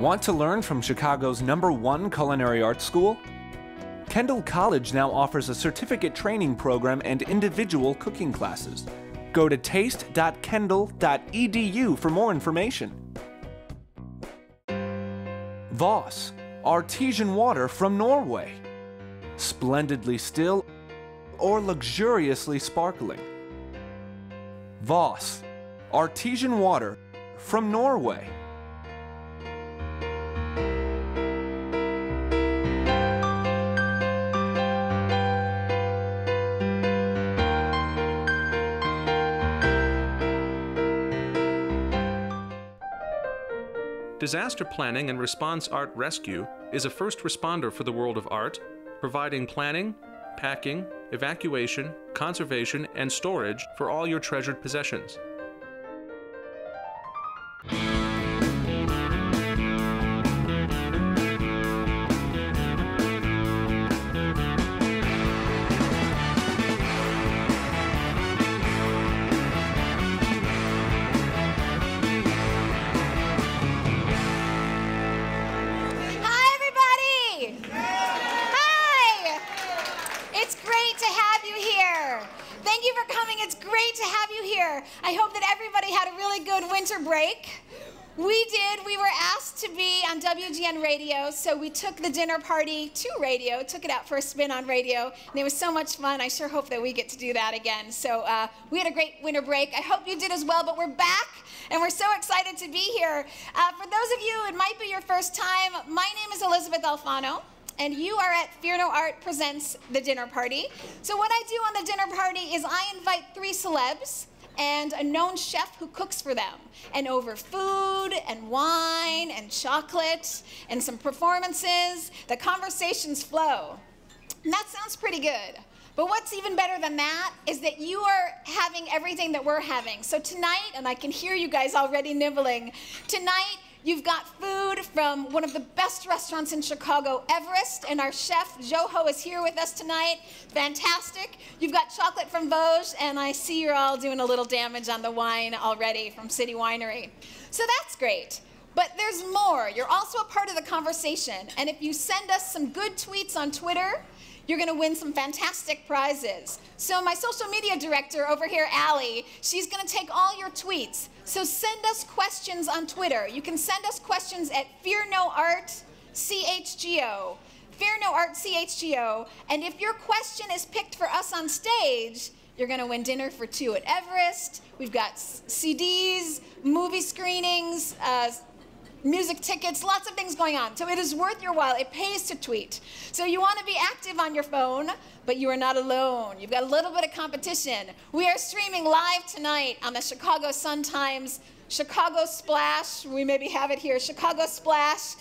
Want to learn from Chicago's number one culinary arts school? Kendall College now offers a certificate training program and individual cooking classes. Go to taste.kendall.edu for more information. Voss, artesian water from Norway. Splendidly still or luxuriously sparkling. Voss, artesian water from Norway. Disaster Planning and Response Art Rescue is a first responder for the world of art, providing planning, packing, evacuation, conservation, and storage for all your treasured possessions. Great to have you here. I hope that everybody had a really good winter break. We did. We were asked to be on WGN radio, so we took the dinner party to radio, took it out for a spin on radio, and it was so much fun. I sure hope that we get to do that again. So uh, we had a great winter break. I hope you did as well, but we're back, and we're so excited to be here. Uh, for those of you, it might be your first time. My name is Elysabeth Alfano and you are at Fear No Art Presents the Dinner Party. So, what I do on the dinner party is I invite three celebs and a known chef who cooks for them. And over food and wine and chocolate and some performances, the conversations flow. And that sounds pretty good. But what's even better than that is that you are having everything that we're having. So tonight, and I can hear you guys already nibbling, tonight you've got food from one of the best restaurants in Chicago, Everest, and our chef, Joho, is here with us tonight. Fantastic. You've got chocolate from Vosges, and I see you're all doing a little damage on the wine already from City Winery. So that's great. But there's more. You're also a part of the conversation. And if you send us some good tweets on Twitter, you're going to win some fantastic prizes. So my social media director over here, Allie, she's going to take all your tweets. So send us questions on Twitter. You can send us questions at Fear No Art CHGO. Fear No Art CHGO. And if your question is picked for us on stage, you're going to win dinner for two at Everest. We've got CDs, movie screenings, uh, music tickets, lots of things going on. So it is worth your while. It pays to tweet. So you want to be active on your phone, but you are not alone. You've got a little bit of competition. We are streaming live tonight on the Chicago Sun-Times Chicago Splash. We maybe have it here. Chicago Splash.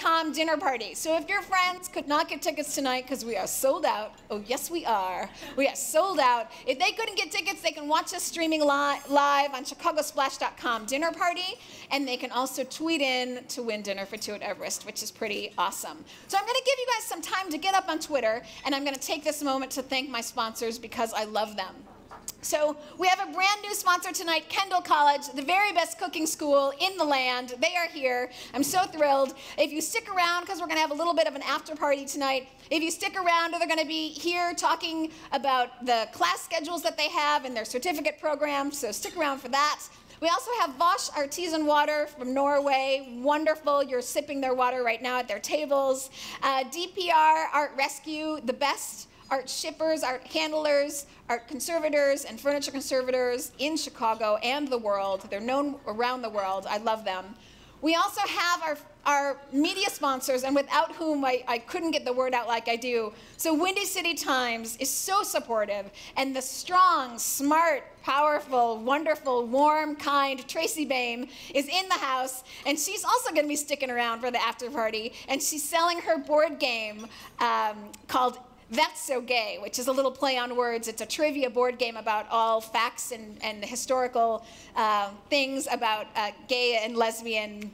Com dinner party. So if your friends could not get tickets tonight because we are sold out, oh yes we are, we are sold out. If they couldn't get tickets, they can watch us streaming li- live on chicagosplash.com dinner party, and they can also tweet in to win dinner for two at Everest, which is pretty awesome. So I'm going to give you guys some time to get up on Twitter, and I'm going to take this moment to thank my sponsors because I love them. So we have a brand new sponsor tonight, Kendall College, the very best cooking school in the land. They are here. I'm so thrilled. If you stick around, because we're going to have a little bit of an after party tonight, if you stick around, they're going to be here talking about the class schedules that they have and their certificate programs. So stick around for that. We also have Voss Artisan Water from Norway. Wonderful. You're sipping their water right now at their tables. Uh, DPR Art Rescue, the best art shippers, art handlers, art conservators, and furniture conservators in Chicago and the world. They're known around the world. I love them. We also have our, our media sponsors, and without whom I, I couldn't get the word out like I do. So, Windy City Times is so supportive, and the strong, smart, powerful, wonderful, warm, kind Tracy Baim is in the house, and she's also going to be sticking around for the after party, and she's selling her board game um, called that's So Gay, which is a little play on words. It's a trivia board game about all facts and, and historical uh, things about uh, gay and lesbian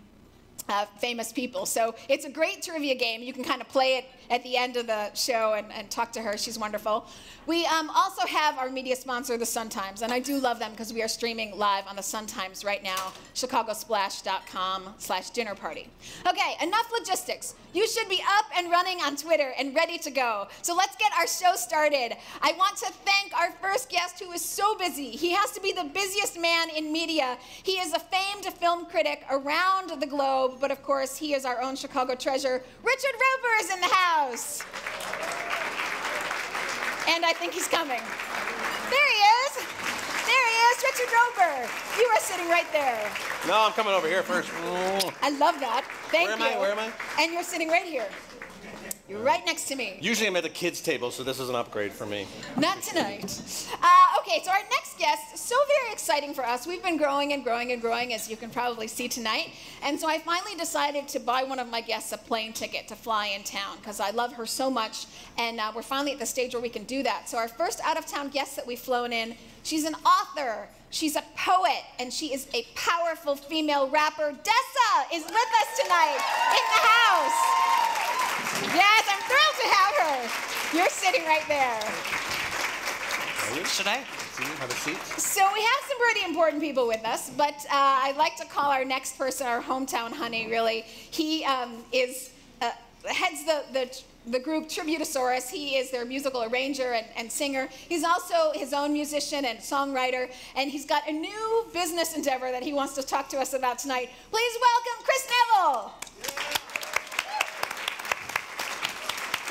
uh, famous people. So it's a great trivia game. You can kind of play it at the end of the show and, and talk to her. She's wonderful. We um, also have our media sponsor, the Sun Times, and I do love them because we are streaming live on the Sun Times right now, chicagosplash.com slash dinner party. Okay, enough logistics. You should be up and running on Twitter and ready to go. So let's get our show started. I want to thank our first guest who is so busy. He has to be the busiest man in media. He is a famed film critic around the globe, but of course, he is our own Chicago treasure. Richard Roeper is in the house. And I think he's coming. There he is. There he is, Richard Roeper. You are sitting right there. No, I'm coming over here first. I love that. Thank you. Where am. I? Where am I? And you're sitting right here. You're right next to me. Usually I'm at the kids' table, so this is an upgrade for me. Not tonight. Uh, okay, so our next guest, so very exciting for us. We've been growing and growing and growing, as you can probably see tonight. And so I finally decided to buy one of my guests a plane ticket to fly in town because I love her so much. And uh, we're finally at the stage where we can do that. So our first out of town guest that we've flown in, she's an author. She's a poet and she is a powerful female rapper. Dessa is with us tonight in the house. Yes, I'm thrilled to have her. You're sitting right there. Should I? Have a seat? So we have some pretty important people with us, but uh, I'd like to call our next person our hometown honey. Really, he um, is uh, heads the, the the group Tributosaurus. He is their musical arranger and, and singer. He's also his own musician and songwriter, and he's got a new business endeavor that he wants to talk to us about tonight. Please welcome Chris Neville.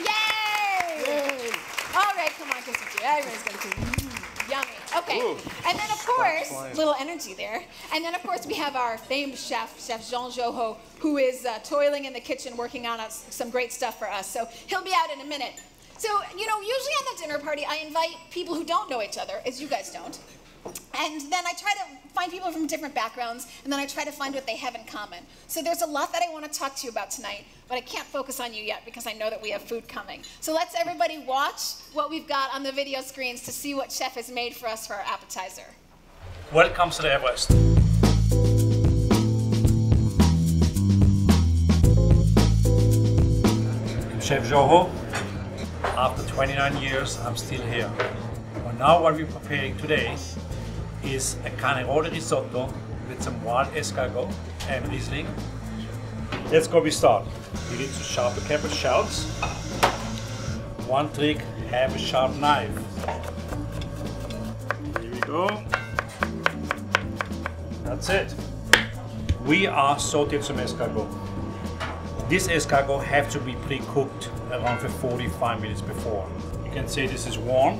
Yay! All right, come on, it. Everybody's gonna do. Mm, yummy. Okay. Ooh. And then of course, little energy there. And then of course we have our famed chef, Chef Jean Joho, who is uh, toiling in the kitchen working on us some great stuff for us. So he'll be out in a minute. So you know, usually on the dinner party, I invite people who don't know each other, as you guys don't. And then I try to find people from different backgrounds, and then I try to find what they have in common. So there's a lot that I want to talk to you about tonight, but I can't focus on you yet because I know that we have food coming. So let's everybody watch what we've got on the video screens to see what Chef has made for us for our appetizer. Welcome to the Everest. I'm Chef Joho. After 29 years, I'm still here. But now what we're preparing today is a carnaroli risotto with some wild escargot and Riesling. Let's go we start. You need to sharpen pepper shells. One trick, have a sharp knife. Here we go. That's it. We are sauteed some escargot. This escargot have to be pre-cooked around for 45 minutes before. You can see this is warm.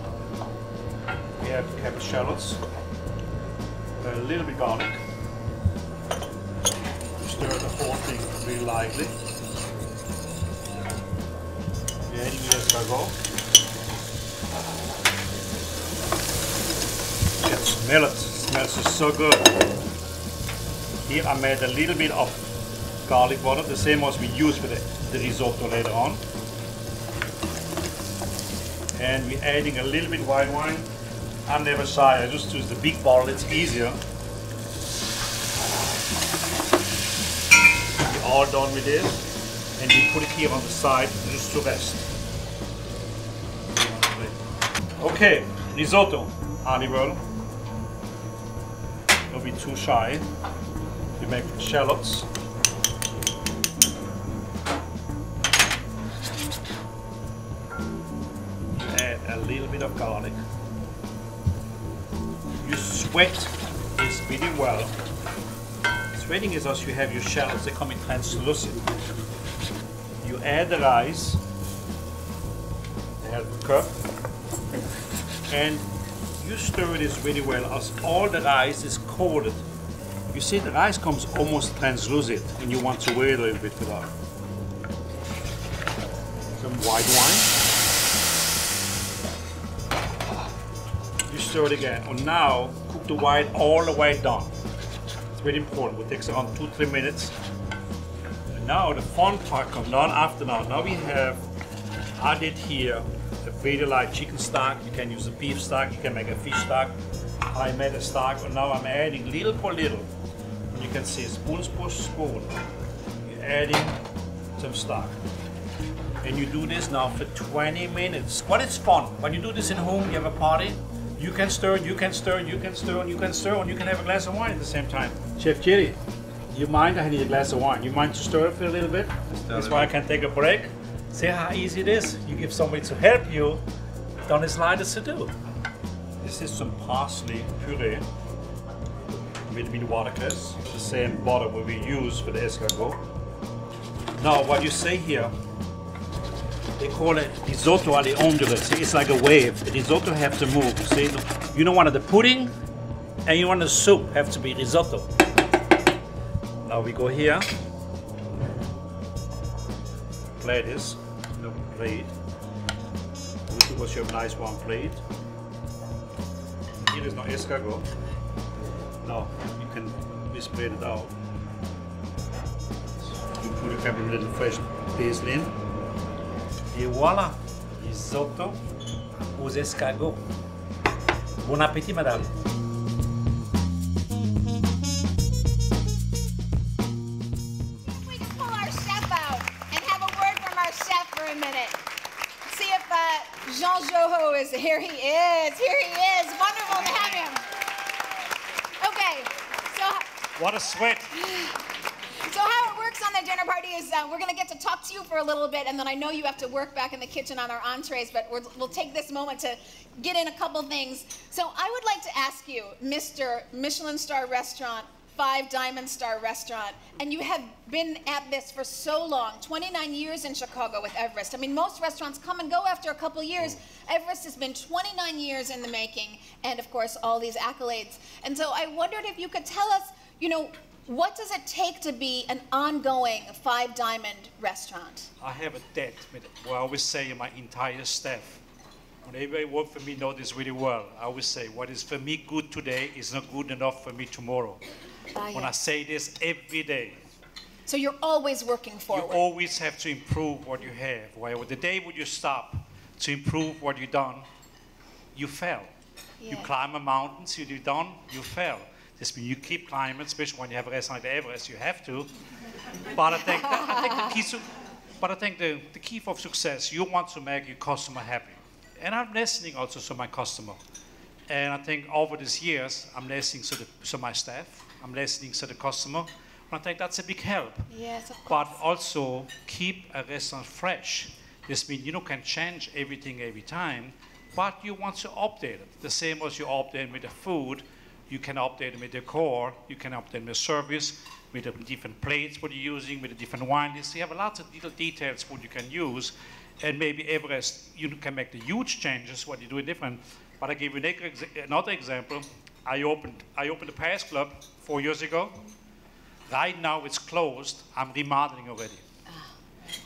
We have pepper shallots, a little bit garlic. Stir the whole thing really lightly. We're adding the can smell it. Smells so good. Here I made a little bit of garlic water, the same as we use for the, the risotto later on. And we're adding a little bit white wine. I'm never shy, I just use the big bottle, it's easier. We're done with this. And we put it here on the side just to rest. Okay, risotto, olive oil. Don't be too shy. We make shallots. Add a little bit of garlic. You is really well. Sweating is as you have your shells, they come in translucent. You add the rice, half a cup, and you stir this really well as all the rice is coated. You see the rice comes almost translucent and you want to wait a little bit for that. Some white wine. You stir it again. And now the white all the way down. It's very important. It takes around two, three minutes. And now the fun part comes down after now. Now we have added here a very light chicken stock. You can use a beef stock, you can make a fish stock. I made a stock and now I'm adding little by little. And You can see spoon per spoon. You're adding some stock. And you do this now for 20 minutes. What is fun? When you do this in home, you have a party, you can stir, you can stir, you can stir, and you can stir, and you can have a glass of wine at the same time. Chef Jerry, you mind? I need a glass of wine. You mind to stir it for a little bit? That's why I can take a break. See how easy it is? You give somebody to help you, done light as to do. This is some parsley puree with, with watercress, the same butter we use for the escargot. Now, what you say here, they call it risotto alle ondule. See, it's like a wave. The risotto have to move. See, you don't want the pudding and you want the soup have to be risotto. Now we go here. Plate is the plate. This was your nice one plate. Here is no escargot. Now you can spread it out. You put a couple of little fresh basil in. Et voilà, risotto aux escargots. Bon appétit, madame. We can pull our chef out and have a word from our chef for a minute. See if uh, Jean Joho is here. He is. Here he is. Wonderful to have him. Okay, so What a sweat. so how it works on the uh, we're going to get to talk to you for a little bit, and then I know you have to work back in the kitchen on our entrees, but we're, we'll take this moment to get in a couple things. So I would like to ask you, Mr. Michelin star restaurant, five diamond star restaurant, and you have been at this for so long 29 years in Chicago with Everest. I mean, most restaurants come and go after a couple years. Everest has been 29 years in the making, and of course, all these accolades. And so I wondered if you could tell us, you know, what does it take to be an ongoing five diamond restaurant? I have a debt well, I always say my entire staff. When everybody work for me know this really well. I always say, what is for me good today is not good enough for me tomorrow. Ah, When yeah. I say this every day, So you're always working forward. you always have to improve what you have. Well, the day when you stop to improve what you've done, you fail. You climb a mountain, so you're done, you fail. This means you keep climbing, especially when you have a restaurant like Everest, you have to. But I think, I think the key, su- but I think the, the key for success, you want to make your customer happy. And I'm listening also to my customer. And I think over these years, I'm listening to, the, to my staff, I'm listening to the customer. And I think that's a big help Yes, of course. but also keep a restaurant fresh. This means you know, can change everything every time, but you want to update it. The same as you update with the food, you can update it with the core, you can update with service, with the different plates what you're using, with the different wine lists. You have lots of little details what you can use, and maybe Everest you can make the huge changes what you do different. But I give you another example. I opened I opened the Paris Club four years ago. Right now it's closed. I'm remodeling already. Ah.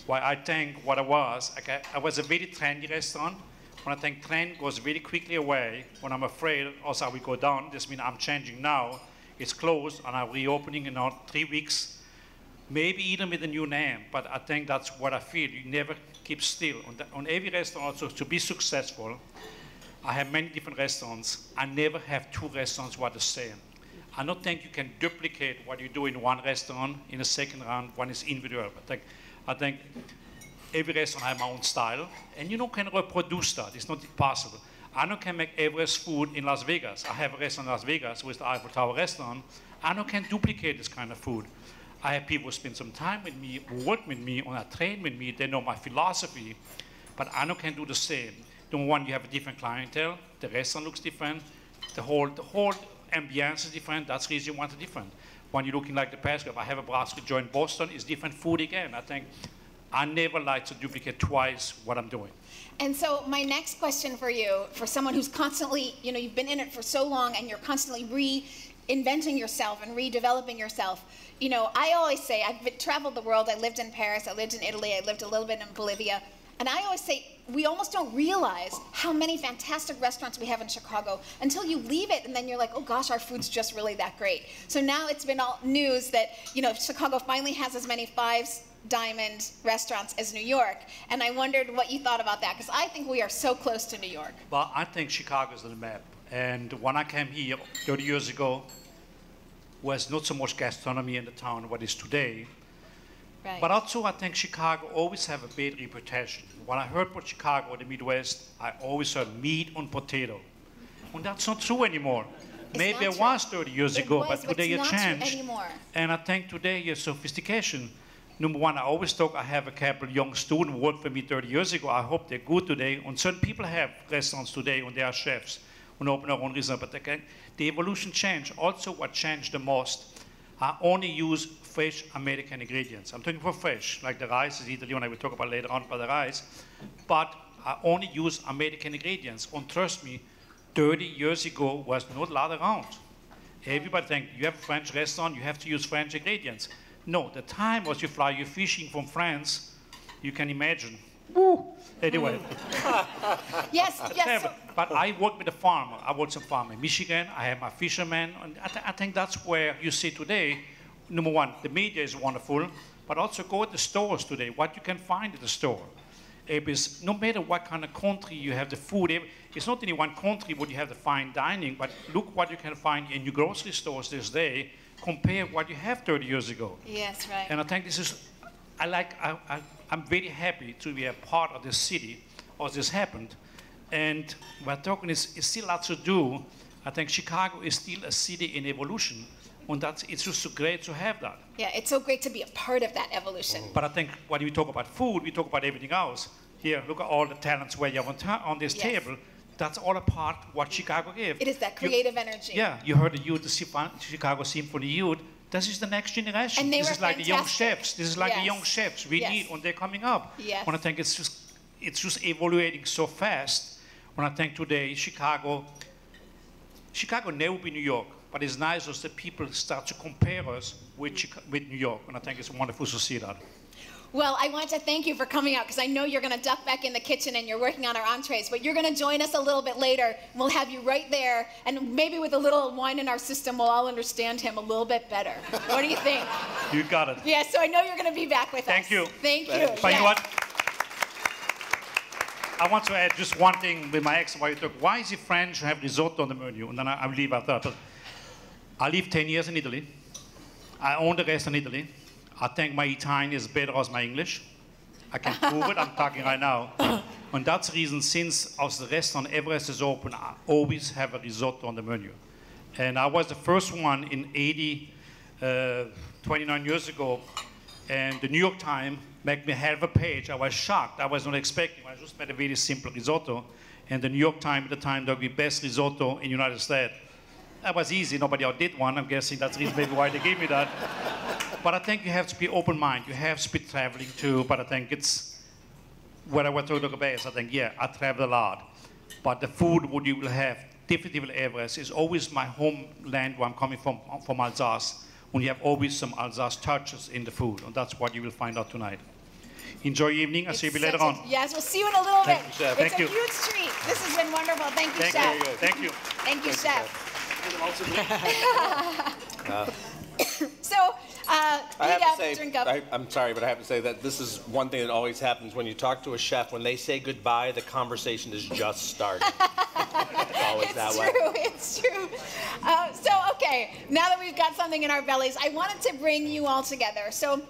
Why I think what I was, I was a very trendy restaurant. When I think trend goes very quickly away, when I'm afraid also we go down, this means I'm changing now. It's closed and I'm reopening in about three weeks. Maybe even with a new name, but I think that's what I feel. You never keep still. On, the, on every restaurant, also to be successful, I have many different restaurants. I never have two restaurants what the same. I don't think you can duplicate what you do in one restaurant in a second round. One is individual. I think, I think every restaurant has my own style, and you don't can reproduce that. It's not possible. I don't can make Everest food in Las Vegas. I have a restaurant in Las Vegas with the Eiffel Tower restaurant. I don't can duplicate this kind of food. I have people spend some time with me, work with me, or train with me. They know my philosophy, but I don't can do the same. The one you have a different clientele, the restaurant looks different, the whole the whole ambiance is different. That's the reason you want it different. When you're looking like the past, I have a basket joint Boston, it's different food again. I think I never like to duplicate twice what I'm doing. And so my next question for you, for someone who's constantly, you know, you've been in it for so long and you're constantly reinventing yourself and redeveloping yourself. You know, I always say I've traveled the world. I lived in Paris. I lived in Italy. I lived a little bit in Bolivia. And I always say we almost don't realize how many fantastic restaurants we have in Chicago until you leave it, and then you're like, oh gosh, our food's just really that great. So now it's been all news that you know Chicago finally has as many five diamond restaurants as New York, and I wondered what you thought about that because I think we are so close to New York. Well, I think Chicago's on the map. And when I came here 30 years ago, was not so much gastronomy in the town what is today. Right. But also, I think Chicago always have a bad reputation. When I heard about Chicago, or the Midwest, I always heard meat and potato. And that's not true anymore. It's Maybe it was 30 years It ago, was, but today it's it changed. anymore. And I think today your sophistication. Number one, I always talk. I have a couple young students worked for me 30 years ago. I hope they're good today. And certain people have restaurants today, and they are chefs and open their own restaurant. But again, the evolution changed. Also, what changed the most, I only use fresh American ingredients. I'm talking for fresh, like the rice is Italy, and I will talk about later on about the rice. But I only use American ingredients. And trust me, 30 years ago was not a lot around. Everybody think you have a French restaurant, you have to use French ingredients. No, the time was you fly, you're fishing from France, you can imagine. Woo! Anyway, Yes, yes. yeah, but, but I work with a farmer. I work with a farmer in Michigan. I have my fisherman. And I, th- I think that's where you see today, number one, the media is wonderful, but also go to the stores today, what you can find at the store. It is no matter what kind of country you have the food, it's not in one country where you have the fine dining, but look what you can find in your grocery stores this day, compare what you have 30 years ago. Yes, right. And I think this is, I like, I, I, I'm very happy to be a part of this city, or this happened. And we're talking is, is still a lot to do. I think Chicago is still a city in evolution, and that's, it's just so great to have that. Yeah, it's so great to be a part of that evolution. But I think when we talk about food, we talk about everything else. Here, look at all the talents where you have on, ta- on this Yes. table. That's all a part what Chicago gave. It is that You- creative energy. yeah, you heard the youth, the Chicago Symphony youth. This is the next generation. And they this were is like the young chefs. This is like the young chefs we Yes. need when they're coming up. Yes. When I think it's just, it's just evaluating so fast. When I think today, Chicago, Chicago never be New York, but it's nice as the people start to compare us with, Chica- with New York, and I think it's wonderful to see that. Well, I want to thank you for coming out because I know you're going to duck back in the kitchen and you're working on our entrees, but you're going to join us a little bit later. We'll have you right there, and maybe with a little wine in our system, we'll all understand him a little bit better. What do you think? You got it. Yeah, so I know you're going to be back with Thank us. you. Thank you. But you know Yes. what? I want to add just one thing with my ex wife. Why is it French to have risotto on the menu? And then I, I'll leave after that. But I lived 10 years in Italy. I own the restaurant in Italy. I think my Italian is better as my English. I can prove it. I'm talking right now. And that's the reason since as the restaurant Everest is open, I always have a risotto on the menu. And I was the first one in 80, uh, 29 years ago, and the New York Times made me have a page. I was shocked. I was not expecting. I just made a very simple risotto, and the New York Times at the time the best risotto in the United States. That was easy. Nobody else did one. I'm guessing that's the reason maybe why they gave me that. But I think you have to be open-minded. You have to be traveling too. But I think it's where I went to the base. I think yeah, I travel a lot. But the food what you will have definitively Everest is always my homeland where I'm coming from, from Alsace. When you have always some Alsace touches in the food, and that's what you will find out tonight. Enjoy your evening. I'll see you later on. yes, we'll see you in a little Thank bit. you, Chef. It's Thank a you. huge treat. This has been wonderful. Thank you, Thank Chef. you. Thank you. Thank you, Chef. so, uh, I we have have to say, drink up. I, I'm sorry, but I have to say that this is one thing that always happens when you talk to a chef. When they say goodbye, the conversation is just starting. it's always it's that true. way. It's true. Uh, so, okay, now that we've got something in our bellies, I wanted to bring you all together. So,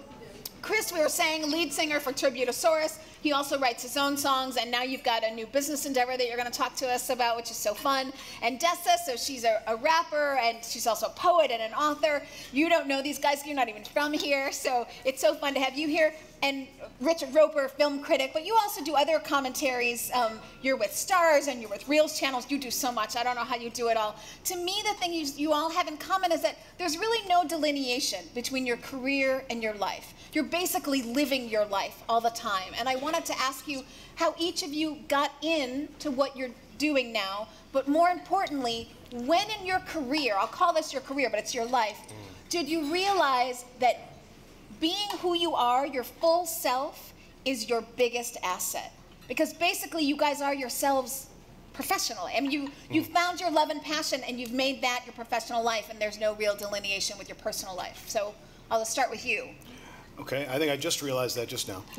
Chris, we were saying, lead singer for Tributosaurus. He also writes his own songs, and now you've got a new business endeavor that you're going to talk to us about, which is so fun. And Dessa, so she's a, a rapper, and she's also a poet and an author. You don't know these guys, you're not even from here, so it's so fun to have you here. And Richard Roeper, film critic, but you also do other commentaries. Um, you're with Starz and you're with Reelz channels. You do so much. I don't know how you do it all. To me, the thing you, you all have in common is that there's really no delineation between your career and your life. You're basically living your life all the time. And I wanted to ask you how each of you got into what you're doing now, but more importantly, when in your career, I'll call this your career, but it's your life, did you realize that being who you are, your full self, is your biggest asset. Because basically, you guys are yourselves professionally. I mean, you, you've found your love and passion and you've made that your professional life, and there's no real delineation with your personal life. So I'll start with you. Okay, I think I just realized that just now.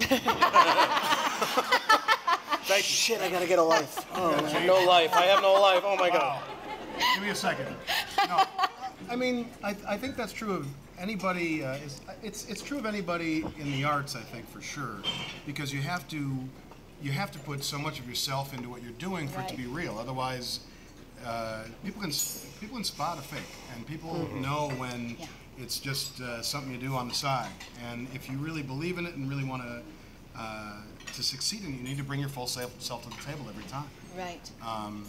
Thank you. Shit, I gotta get a life. Oh, No life. I have no life. Oh my God. Give me a second. No, I mean, I, I think that's true of anybody uh, is it's it's true of anybody in the arts, I think for sure, because you have to you have to put so much of yourself into what you're doing for it to be real. Otherwise, uh, people can people can spot a fake, and people Mm-hmm. know when Yeah. It's just uh, something you do on the side. And if you really believe in it and really want to uh, to succeed in it, you need to bring your full self, self to the table every time. Right. Um,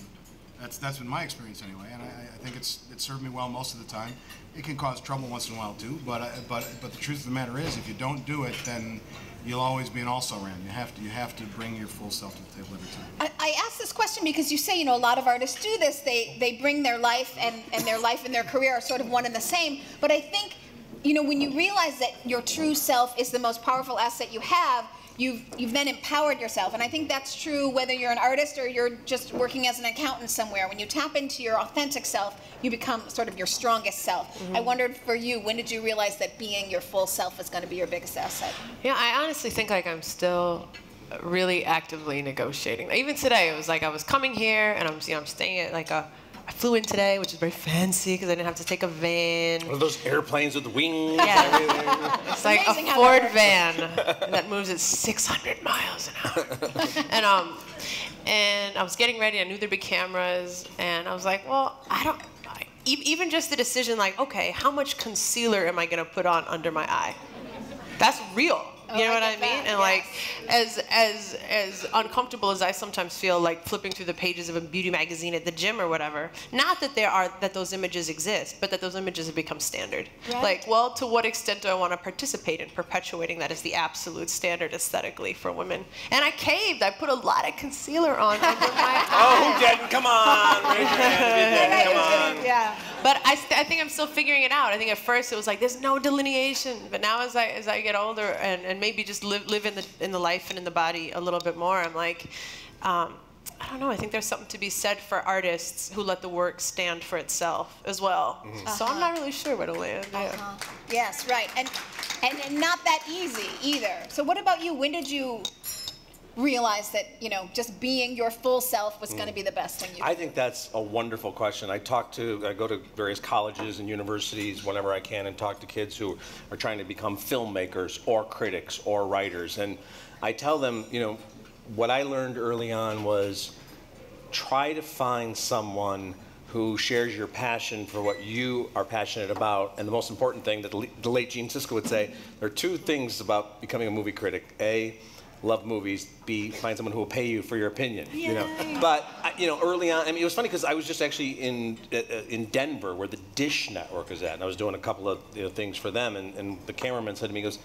that's that's been my experience anyway, and I, I think it's it served me well most of the time. It can cause trouble once in a while too, but I, but but the truth of the matter is, if you don't do it, then you'll always be an also ran. You have to you have to bring your full self to the table every time. I, I ask this question because you say, you know, a lot of artists do this. They they bring their life and, and their life and their career are sort of one and the same. But I think, you know, when you realize that your true self is the most powerful asset you have, you've you've then empowered yourself. And I think that's true whether you're an artist or you're just working as an accountant somewhere. When you tap into your authentic self, you become sort of your strongest self. Mm-hmm. I wondered for you, when did you realize that being your full self is going to be your biggest asset? Yeah, I honestly think like I'm still really actively negotiating. Even today, it was like I was coming here and I'm, you know, I'm staying at like a. I flew in today, which is very fancy because I didn't have to take a van. One of those airplanes with wings Yeah. and. It's like amazing a Ford van that moves at 600 miles an hour. and um, and I was getting ready. I knew there'd be cameras, and I was like, well, I don't. I, even just the decision, like, okay, how much concealer am I gonna put on under my eye? That's real. You Oh, know I what I mean? that, And like, as as as uncomfortable as I sometimes feel, like flipping through the pages of a beauty magazine at the gym or whatever. Not that there are that those images exist, but that those images have become standard. Right. Like, well, to what extent do I want to participate in perpetuating that as the absolute standard aesthetically for women? And I caved. I put a lot of concealer on under my Oh, who didn't? Come on, raise your hand if you did. Come on. Yeah. But I, st- I think I'm still figuring it out. I think at first it was like there's no delineation, but now as I as I get older and, and maybe just live live in the in the life and in the body a little bit more, I'm like, um, I don't know. I think there's something to be said for artists who let the work stand for itself as well. So I'm not really sure where to land. Yeah. Uh-huh. Yes, right. And, and and not that easy either. So what about you? When did you realize that, you know, just being your full self was going to be the mm. best thing you I think that's a wonderful question. I talk to, I go to various colleges and universities whenever I can and talk to kids who are trying to become filmmakers or critics or writers. And I tell them, you know, what I learned early on was try to find someone who shares your passion for what you are passionate about. And the most important thing that the the late Gene Siskel would say, there are two things about becoming a movie critic. A, love movies. B, find someone who will pay you for your opinion. You know, but you know, early on, I mean, it was funny because I was just actually in uh, uh, in Denver where the Dish Network is at, and I was doing a couple of you know, things for them, and, and the cameraman said to me, he goes,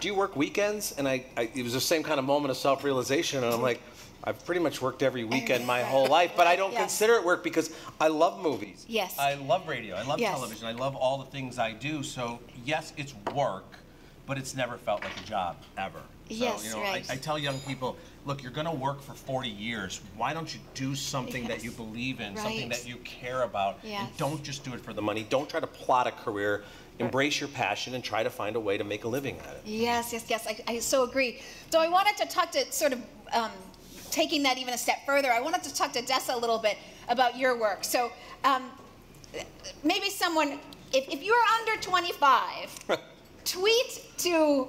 "Do you work weekends?" And I, I, it was the same kind of moment of self-realization, and I'm like. I've pretty much worked every weekend my whole life, but I don't Yes. consider it work because I love movies. Yes. I love radio. I love Yes. television. I love all the things I do. So yes, it's work, but it's never felt like a job ever. So, Yes, you know, right. I, I tell young people, look, you're going to work for 40 years. Why don't you do something that you believe in, something that you care about, Yes. and don't just do it for the money. Don't try to plot a career. Embrace your passion and try to find a way to make a living at it. Yes, yes, yes. I, I so agree. So I wanted to talk to sort of um, taking that even a step further. I wanted to talk to Dessa a little bit about your work. So um, maybe someone, if, if you're under 25, tweet to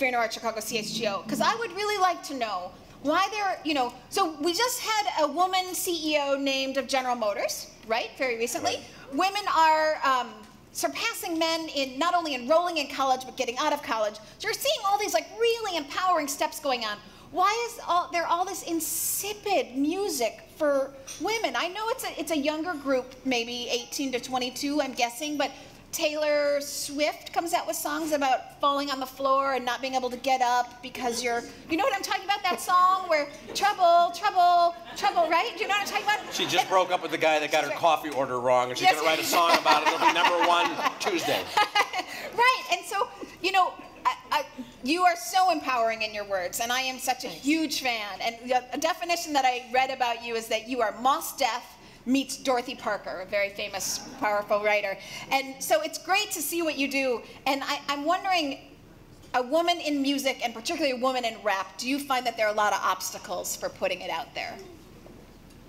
Fair Art Chicago CHGO because I would really like to know why there, you know. So we just had a woman CEO named of General Motors, right? Very recently. Women are um, surpassing men in not only enrolling in college but getting out of college. So you're seeing all these like really empowering steps going on. Why is all, there all this insipid music for women? I know it's a it's a younger group, maybe 18 to 22, I'm guessing, but Taylor Swift comes out with songs about falling on the floor and not being able to get up because you're, you know what I'm talking about? That song where trouble, trouble, trouble, right? Do you know what I'm talking about? She just broke up with the guy that got her coffee order wrong, and she's Yes. gonna write a song about it. It'll be number one Tuesday. right. And so, you know, I, I, you are so empowering in your words, and I am such a huge fan. And the, a definition that I read about you is that you are Mos Def meets Dorothy Parker, a very famous, powerful writer. And so it's great to see what you do. And I, I'm wondering, a woman in music, and particularly a woman in rap, do you find that there are a lot of obstacles for putting it out there?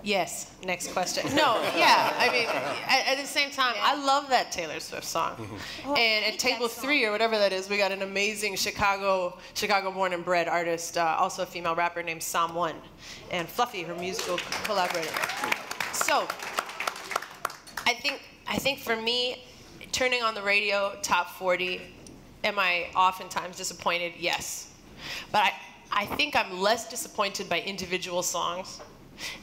Yes. Next question. No. Yeah. I mean, at, at the same time, I love that Taylor Swift song. Oh, and at table three or whatever that is, we got an amazing Chicago, Chicago-born and bred artist, uh, also a female rapper named Psalm One, and Fluffy, her musical collaborator. So, I think I think for me, turning on the radio, top 40, am I oftentimes disappointed? Yes. But I, I think I'm less disappointed by individual songs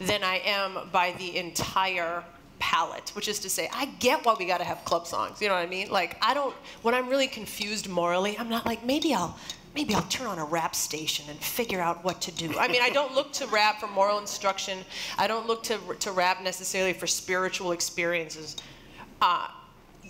than I am by the entire palette, which is to say, I get why we gotta have club songs. You know what I mean? Like, I don't, when I'm really confused morally, I'm not like, maybe I'll, maybe I'll turn on a rap station and figure out what to do. I mean, I don't look to rap for moral instruction. I don't look to, to rap necessarily for spiritual experiences. Uh,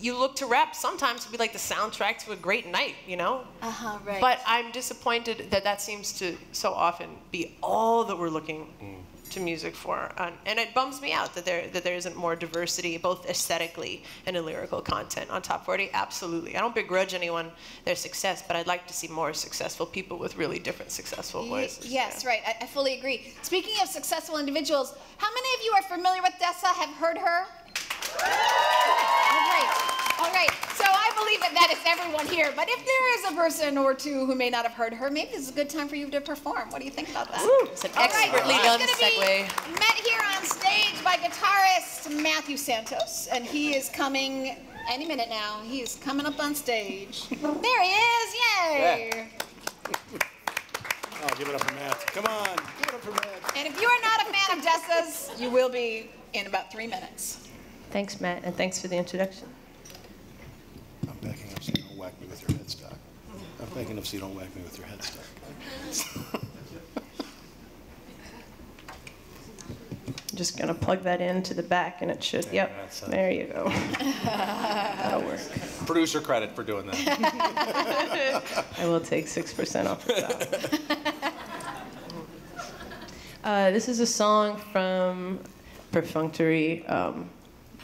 you look to rap sometimes to be like the soundtrack to a great night, you know? Uh huh. Right. But I'm disappointed that that seems to so often be all that we're looking to music for, and, and it bums me out that there that there isn't more diversity, both aesthetically and in lyrical content on Top 40. Absolutely, I don't begrudge anyone their success, but I'd like to see more successful people with really different successful Y- voices. Yes, right. I, I fully agree. Speaking of successful individuals, how many of you are familiar with Dessa? Have heard her? All right. All right. So I believe that that is everyone here. But if there is a person or two who may not have heard her, maybe this is a good time for you to perform. What do you think about that? It's an expertly he's done segue. Met here on stage by guitarist Matthew Santos, and he is coming any minute now. He is coming up on stage. There he is! Yay! Oh, give it up for Matt. Come on, give it up for Matt. And if you are not a fan of Dessa's, you will be in about three minutes. Thanks, Matt, and thanks for the introduction. I'm backing up so you don't whack me with your headstock. I'm backing up so you don't whack me with your headstock. Just gonna plug that into the back, and it should. Yep. that's, There you go. That'll work. Producer credit for doing that. I will take 6% off the top. uh, this is a song from Perfunctory, um,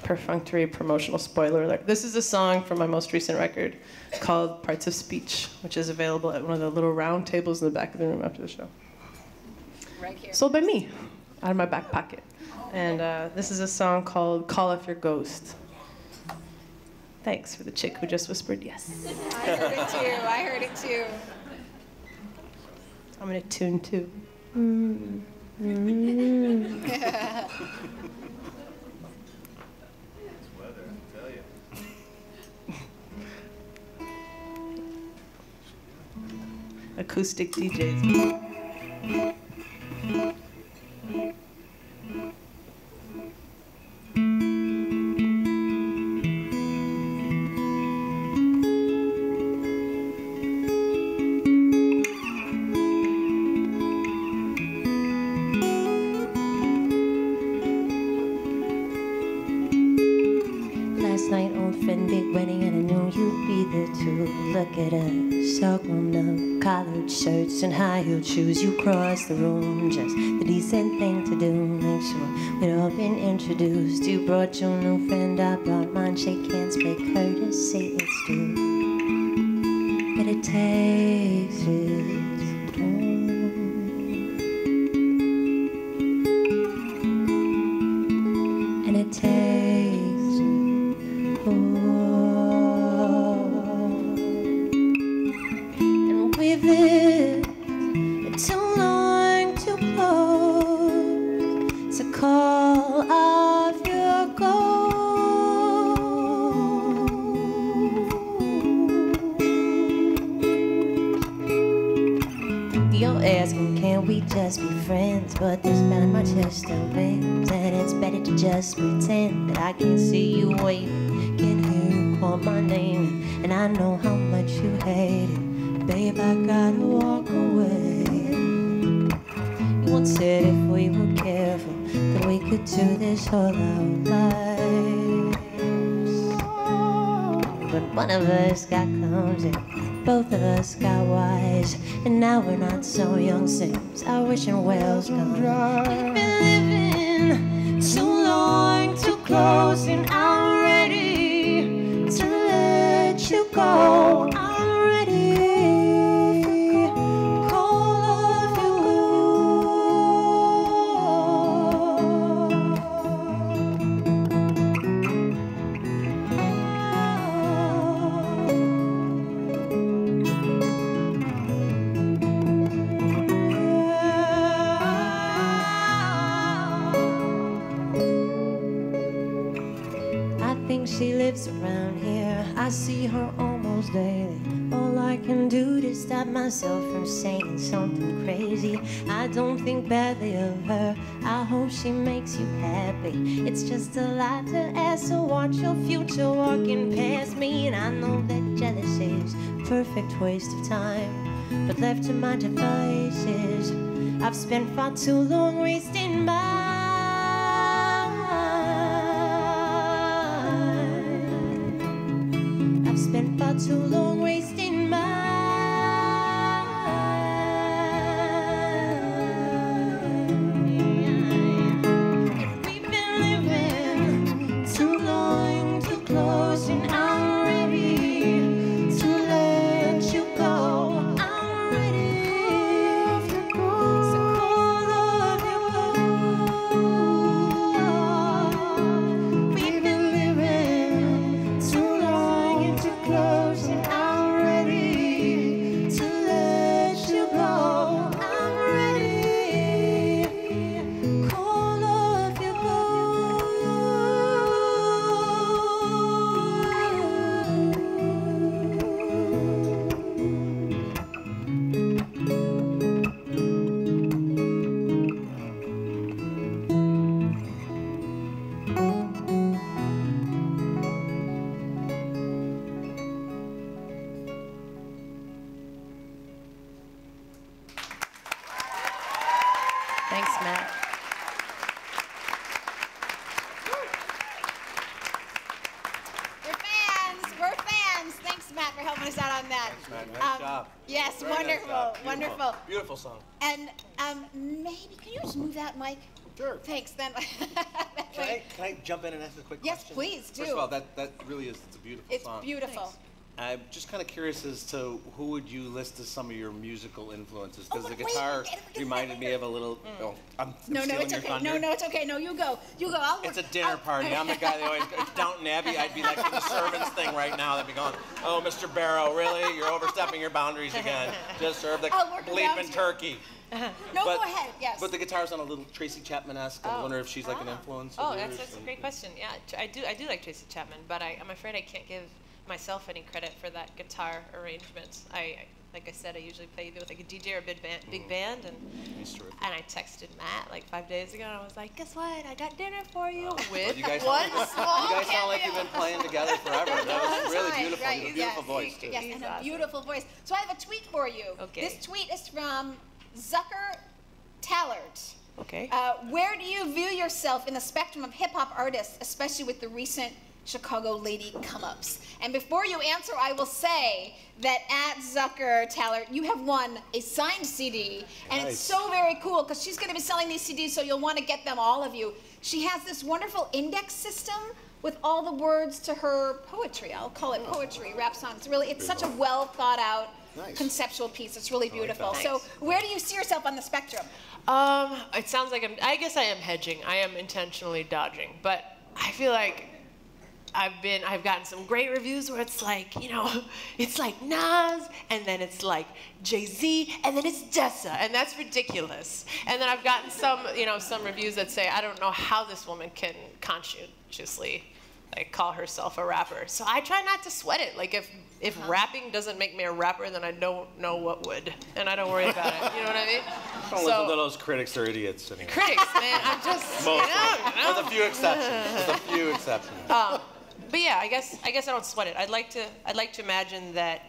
Perfunctory promotional spoiler alert. This is a song from my most recent record called Parts of Speech, which is available at one of the little round tables in the back of the room after the show. Right here. Sold by me, out of my back pocket. And uh, this is a song called Call Off Your Ghost. Thanks for the chick who just whispered yes. I heard it too. I heard it too. I'm gonna tune too. Acoustic DJs. Heeled shoes. You cross the room, just the decent thing to do. Make sure we'd all been introduced. You brought your new friend, I brought mine. Shake hands, make courtesy, it's due. But it takes asking, can we just be friends? But there's not much history, and it's better to just pretend that I can't see you waiting, can't hear you call my name, and I know how much you hate it. Babe, I gotta walk away. You once said if we were careful, that we could do this all our lives. But one of us got clumsy, both of us got wise, and now we're not so young since our wishing wells gone. We've been living too long, too close, and I'm myself from saying something crazy. I don't think badly of her. I hope she makes you happy. It's just a lot to ask, so watch your future walking past me. And I know that jealousy's a perfect waste of time. But left to my devices, I've spent far too long wasting mine. I've spent far too long that mic? Sure. Thanks. Then. Can I, can I jump in and ask a quick Yes, question? please do. First of all, that, that really is it's a beautiful It's song. beautiful. I'm just kind of curious as to who would you list as some of your musical influences? Oh, Because the wait, wait, guitar wait, wait, wait, reminded me of a little. Oh, I'm, I'm No, no, it's okay. thunder. No, no, it's okay. No, you go. You go. I'll It's a dinner I'll- party. I'm the guy that always. It's Downton Abbey. I'd be like the servants thing right now. They'd be going, "Oh, Mr. Barrow, really? You're overstepping your boundaries again. Just serve the I'll work around bleeping turkey." No, But- go ahead. Yes. But the guitar's on a little Tracy Chapman-esque. I Oh. wonder if she's like an Ah. influence. Oh, that's, that's a great question. Yeah, I do I do like Tracy Chapman, but I, I'm afraid I can't give myself any credit for that guitar arrangement. I, I like I said, I usually play either with like a DJ or a big band, big band, and and I texted Matt like five days ago, and I was like, "Guess what? I got dinner for you Well, with you guys one sound like, small you guys sound like you've been playing together forever. That was really beautiful. right, You have a beautiful yes, voice too. Yes, He's and a beautiful voice. So I have a tweet for you. Okay. This tweet is from Zucker Tallard. Okay. Uh, where do you view yourself in the spectrum of hip hop artists, especially with the recent Chicago lady come ups? And before you answer, I will say that at Zucker Tallard, you have won a signed CD, and it's so very cool because she's going to be selling these CDs, so you'll want to get them, all of you. She has this wonderful index system with all the words to her poetry. I'll call it poetry, rap songs. It's really, it's such a well thought out Nice. conceptual piece. It's really beautiful. that. So, Thanks. where do you see yourself on the spectrum? Um, it sounds like I'm. I guess I am hedging. I am intentionally dodging, but I feel like I've been. I've gotten some great reviews where it's like, you know, it's like Nas, and then it's like Jay Z, and then it's Dessa, and that's ridiculous. And then I've gotten some, you know, some reviews that say, I don't know how this woman can conscientiously like call herself a rapper. So I try not to sweat it. Like if if rapping doesn't make me a rapper, then I don't know what would, and I don't worry about it. You know what I mean? Don't listen to those critics. They're idiots. Anyway. critics, man. I'm just, you know, of you know. With a few exceptions. With a few exceptions. Um, but yeah, I guess I guess I don't sweat it. I'd like to I'd like to imagine that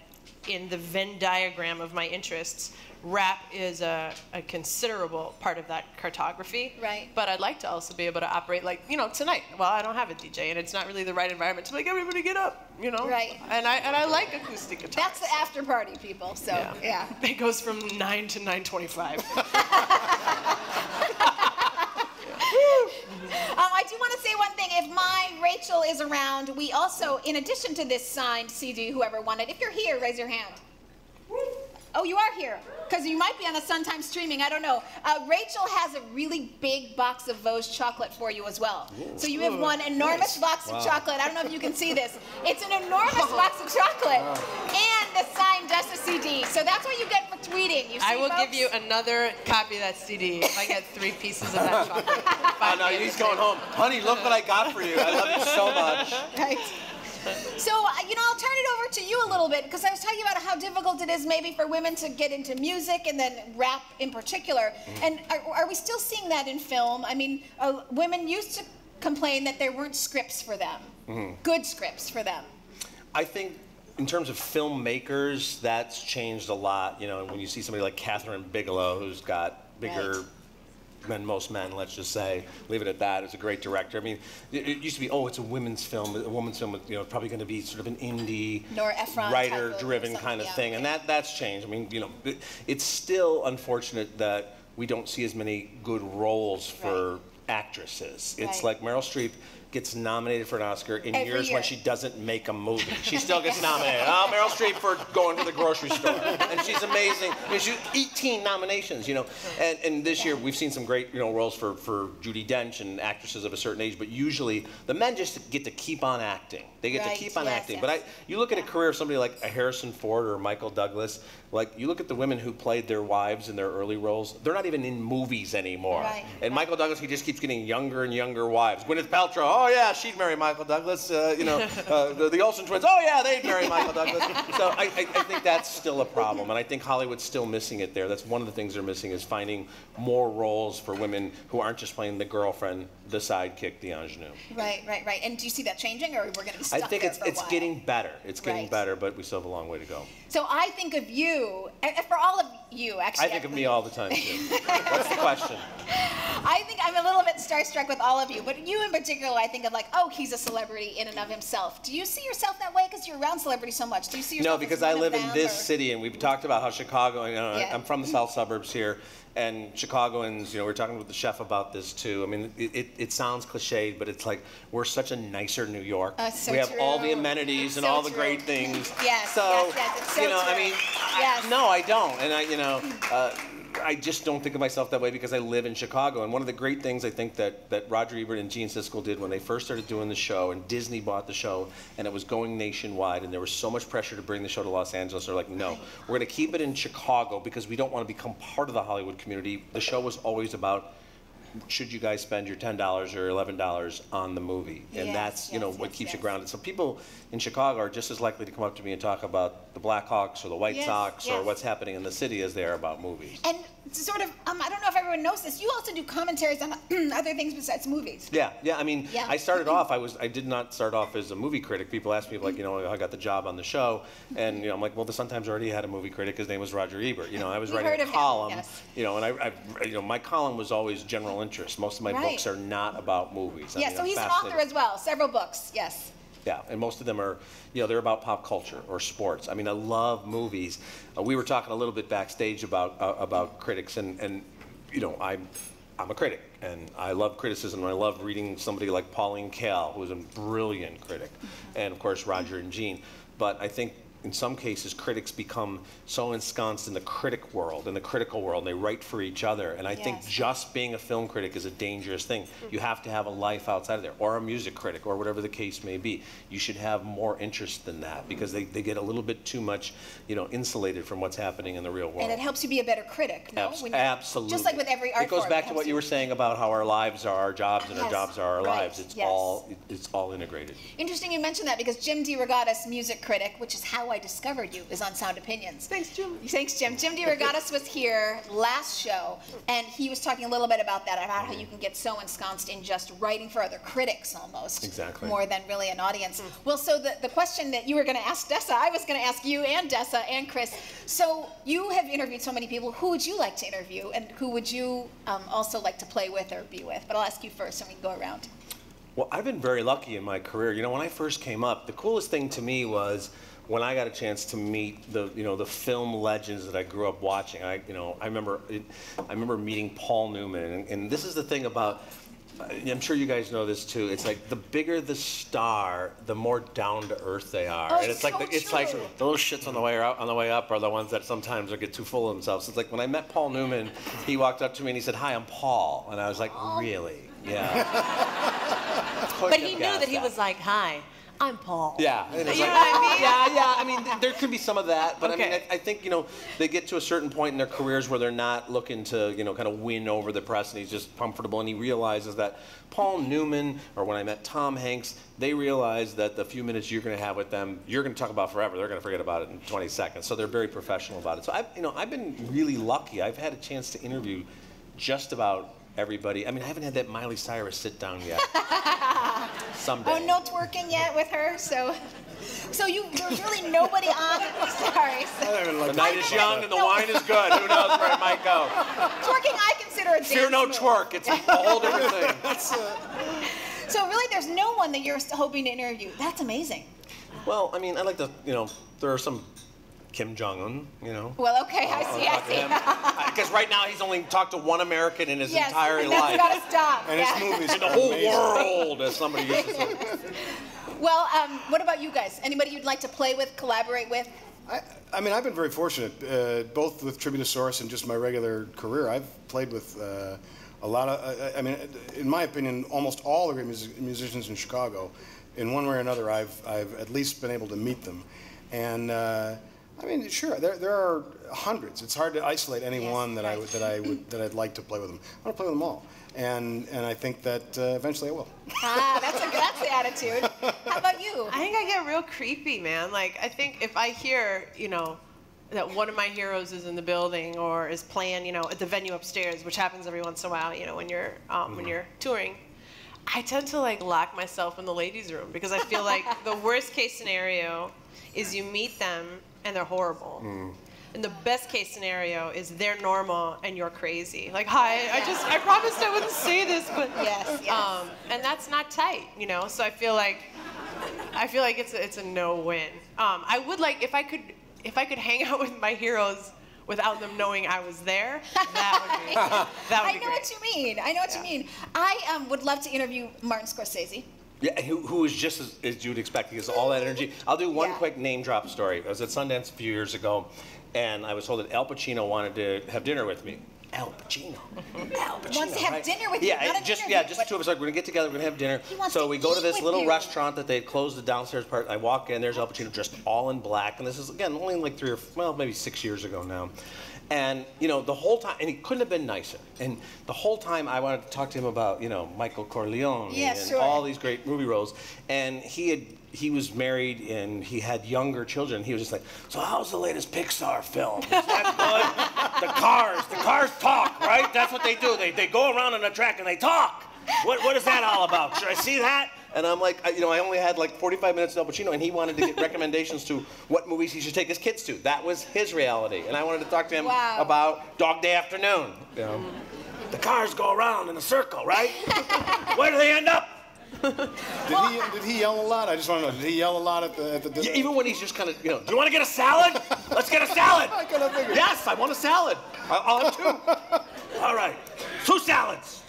in the Venn diagram of my interests, rap is a, a considerable part of that cartography. Right. But I'd like to also be able to operate like you know tonight. Well, I don't have a DJ, and it's not really the right environment to make everybody get up. You know. Right. And I and I like acoustic guitar. That's the after party, people. So, yeah. It goes from nine to nine twenty-five. Um, I do want to say one thing. If my Rachel is around, we also, in addition to this signed CD, whoever won it, if you're here, raise your hand. Oh, you are here. Because you might be on the Sun Times streaming. I don't know. Uh, Rachel has a really big box of Vosges chocolate for you as well. So you have one enormous box of Wow. chocolate. I don't know if you can see this. It's an enormous box of chocolate and the signed Dessa CD. So that's what you get for tweeting. You see, I will give you another copy of that CD if I get three pieces of that chocolate. Oh, no, he's going home. Honey, look what I got for you. I love you so much. Right. So, uh, you know, I'll turn it over to you a little bit because I was talking about how difficult it is maybe for women to get into music and then rap in particular. And are, are we still seeing that in film? I mean, uh, women used to complain that there weren't scripts for them, Mhm. good scripts for them. I think in terms of filmmakers, that's changed a lot. You know, when you see somebody like Kathryn Bigelow, who's got bigger than most men, let's just say, leave it at that, is a great director. I mean, it, it used to be, oh, it's a women's film, a woman's film, you know, probably going to be sort of an indie, Nora Ephron type writer-driven kind of yeah, thing, and that that's changed. I mean, you know, it, it's still unfortunate that we don't see as many good roles for actresses. It's Right. like Meryl Streep gets nominated for an Oscar in Every years year. when she doesn't make a movie. She still gets nominated. Oh, Meryl Streep for going to the grocery store, and she's amazing. I mean, she's 18 nominations, you know. And, and this year we've seen some great, you know, roles for for Judi Dench and actresses of a certain age. But usually the men just get to keep on acting. They get Right, to keep on yes, acting. yes. But I, you look at a career of somebody like a Harrison Ford or Michael Douglas. Like you look at the women who played their wives in their early roles. They're not even in movies anymore. Right. And Michael Douglas, he just keeps getting younger and younger wives. Gwyneth Paltrow, oh yeah, she'd marry Michael Douglas. Uh, you know, uh, the, the Olsen twins, oh yeah, they'd marry Michael Douglas. So I, I, I think that's still a problem, and I think Hollywood's still missing it there. That's one of the things they're missing is finding more roles for women who aren't just playing the girlfriend, the sidekick, the ingenue. Right, right, right. And do you see that changing, or we're going to be stuck I think it's it's getting better. It's getting Right. better, but we still have a long way to go. So I think of you, and and for all of you, actually. I think of me all the time too. What's the question? I think I'm a little bit starstruck with all of you, but you in particular, I think of like, oh, he's a celebrity in and of himself. Do you see yourself that way because you're around celebrities so much? Do you see yourself? No, because I live in this or- city, and we've talked about how Chicago. You know, Yeah. I'm from the south suburbs here, and Chicagoans. You know, we are talking with the chef about this too. I mean, it, it, it sounds cliched, but it's like we're such a nicer New York. Uh, so we have all the true. amenities and So all the true. great things. Yes, So yes, yes, it's so you know, I true. mean, Yes. I, no, I don't, and I, you know. Uh, I just don't think of myself that way because I live in Chicago. And one of the great things I think that, that Roger Ebert and Gene Siskel did when they first started doing the show, and Disney bought the show, and it was going nationwide, and there was so much pressure to bring the show to Los Angeles. They're like, no, we're going to keep it in Chicago because we don't want to become part of the Hollywood community. The show was always about should you guys spend your ten dollars or eleven dollars on the movie, and Yes, that's you know yes, what yes, keeps you grounded. So people in Chicago are just as likely to come up to me and talk about the Blackhawks or the White Yes, Sox or what's happening in the city as they are about movies. And sort of, um, I don't know if everyone knows this. You also do commentaries on other things besides movies. Yeah, yeah. I mean, Yeah. I started off. I was. I did not start off as a movie critic. People ask me like, you know, I got the job on the show, and you know, I'm like, well, the Sun Times already had a movie critic. His name was Roger Ebert. You know, I was writing a of him, column. yes. You know, and I, I, you know, my column was always general interest. Most of my Right. books are not about movies. I yeah, mean, so I'm he's an author as well. Several books. Yes. Yeah, and most of them are, you know, they're about pop culture or sports. I mean, I love movies. Uh, we were talking a little bit backstage about uh, about critics, and and you know, I'm I'm a critic, and I love criticism. And I love reading somebody like Pauline Kael, who's a brilliant critic, and of course Roger and Gene. But I think in some cases critics become so ensconced in the critic world, in the critical world, and they write for each other. And I think just being a film critic is a dangerous thing. Mm-hmm. You have to have a life outside of there, or a music critic, or whatever the case may be. You should have more interest than that mm-hmm. because they, they get a little bit too much, you know, insulated from what's happening in the real world. And it helps you be a better critic, no? Abs- absolutely. Just like with every art It goes form, back to what you were saying about how our lives are our jobs and our jobs are our right, lives. It's yes. all it's all integrated. Interesting you mentioned that because Jim DeRogatis, music critic, which is how I discovered you, is on Sound Opinions. Thanks, Jim. Thanks, Jim. Jim DeRogatis was here last show, and he was talking a little bit about that, about how you can get so ensconced in just writing for other critics almost. Exactly. More than really an audience. Well, so the, the question that you were going to ask Dessa, I was going to ask you and Dessa and Chris. So you have interviewed so many people. Who would you like to interview, and who would you um, also like to play with or be with? But I'll ask you first, and we can go around. Well, I've been very lucky in my career. You know, when I first came up, the coolest thing to me was when I got a chance to meet the, you know, the film legends that I grew up watching. I, you know, I remember, it, I remember meeting Paul Newman, and, and this is the thing about. I'm sure you guys know this too. It's like the bigger the star, the more down to earth they are, Oh, and it's like so the, it's like the little shits on the way out on the way up are the ones that sometimes get too full of themselves. It's like when I met Paul Newman, he walked up to me and he said, "Hi, I'm Paul," and I was like, "Really? Yeah." But he knew gas that he was like, hi, I'm Paul. Yeah. And it's You like- know what I mean? Yeah, yeah. I mean, th- there could be some of that, but I mean, I, I think you know they get to a certain point in their careers where they're not looking to you know kind of win over the press, and he's just comfortable, and he realizes that Paul Newman or when I met Tom Hanks, they realize that the few minutes you're going to have with them, you're going to talk about forever. They're going to forget about it in 20 seconds. So they're very professional about it. So I've you know, I've been really lucky. I've had a chance to interview just about everybody. I mean, I haven't had that Miley Cyrus sit down yet. Someday. Oh, no twerking yet with her, so. So you, there's really nobody on. Sorry. The night is young and the wine is good. Who knows where it might go? Twerking, I consider a dance Fear no move. twerk. It's a whole different thing. So really, there's no one that you're hoping to interview. That's amazing. Well, I mean, I like to, you know, there are some Kim Jong Un, you know. Well, okay, I see, I see. Because right now he's only talked to one American in his Yes, entire that's life. gotta stop, And yeah. his movies In the whole amazing. world, as somebody used to say. Well, um, what about you guys? Anybody you'd like to play with, collaborate with? I, I mean, I've been very fortunate, uh, both with Tributosaurus and just my regular career. I've played with uh, a lot of, I, I mean, in my opinion, almost all the great music, musicians in Chicago. In one way or another, I've, I've at least been able to meet them. And uh, I mean, sure, there, there are hundreds. It's hard to isolate any Yes, one that I right. would, that I would, that I'd like to play with them. I want to play with them all, and and I think that uh, eventually I will. Ah, that's a that's the attitude. How about you? I think I get real creepy, man. Like I think if I hear, you know, that one of my heroes is in the building or is playing, you know, at the venue upstairs, which happens every once in a while, you know, when you're um, when you're touring. I tend to like lock myself in the ladies' room because I feel like the worst case scenario is you meet them and they're horrible. And the best case scenario is they're normal and you're crazy. Like, hi, I just, I promised I wouldn't say this, but Yes, yes. Um, and that's not tight, you know. So I feel like, I feel like it's a, it's a no win. Um, I would like if I could, if I could hang out with my heroes without them knowing I was there. That would be, that would I be know great. what you mean. I know what you mean. I um, would love to interview Martin Scorsese. Yeah, who, who is just as, as you'd expect. He has all that energy. I'll do one Yeah. quick name drop story. I was at Sundance a few years ago, and I was told that Al Pacino wanted to have dinner with me. Al Pacino. Al Pacino. Wants to have right? dinner with you, yeah, not just interview, yeah, just but- the two of us. Like, we're gonna get together. We're gonna have dinner. He wants So to we go to eat this with little you. restaurant that they had closed the downstairs part. I walk in. There's Al Pacino dressed all in black, and this is again only like three or well maybe six years ago now. And you know the whole time, and he couldn't have been nicer. And the whole time, I wanted to talk to him about you know Michael Corleone Yeah, and sure. all these great movie roles. And he had he was married and he had younger children. He was just like, so how's the latest Pixar film? Is that good? the cars, the cars talk, right? That's what they do. They, they go around on a track and they talk. What, what is that all about? Should I see that? And I'm like, I- you know, I only had like 45 minutes of Al Pacino, and he wanted to get recommendations to what movies he should take his kids to. That was his reality, and I wanted to talk to him Wow. about Dog Day Afternoon. You know, the cars go around in a circle, right? Where do they end up? Did he did he yell a lot? I just want to know. Did he yell a lot at the at the dinner? Yeah, even when he's just kind of, you know, do you want to get a salad? Let's get a salad. I kinda figured. Yes, I want a salad. I'll, I'll have two. All right, two salads.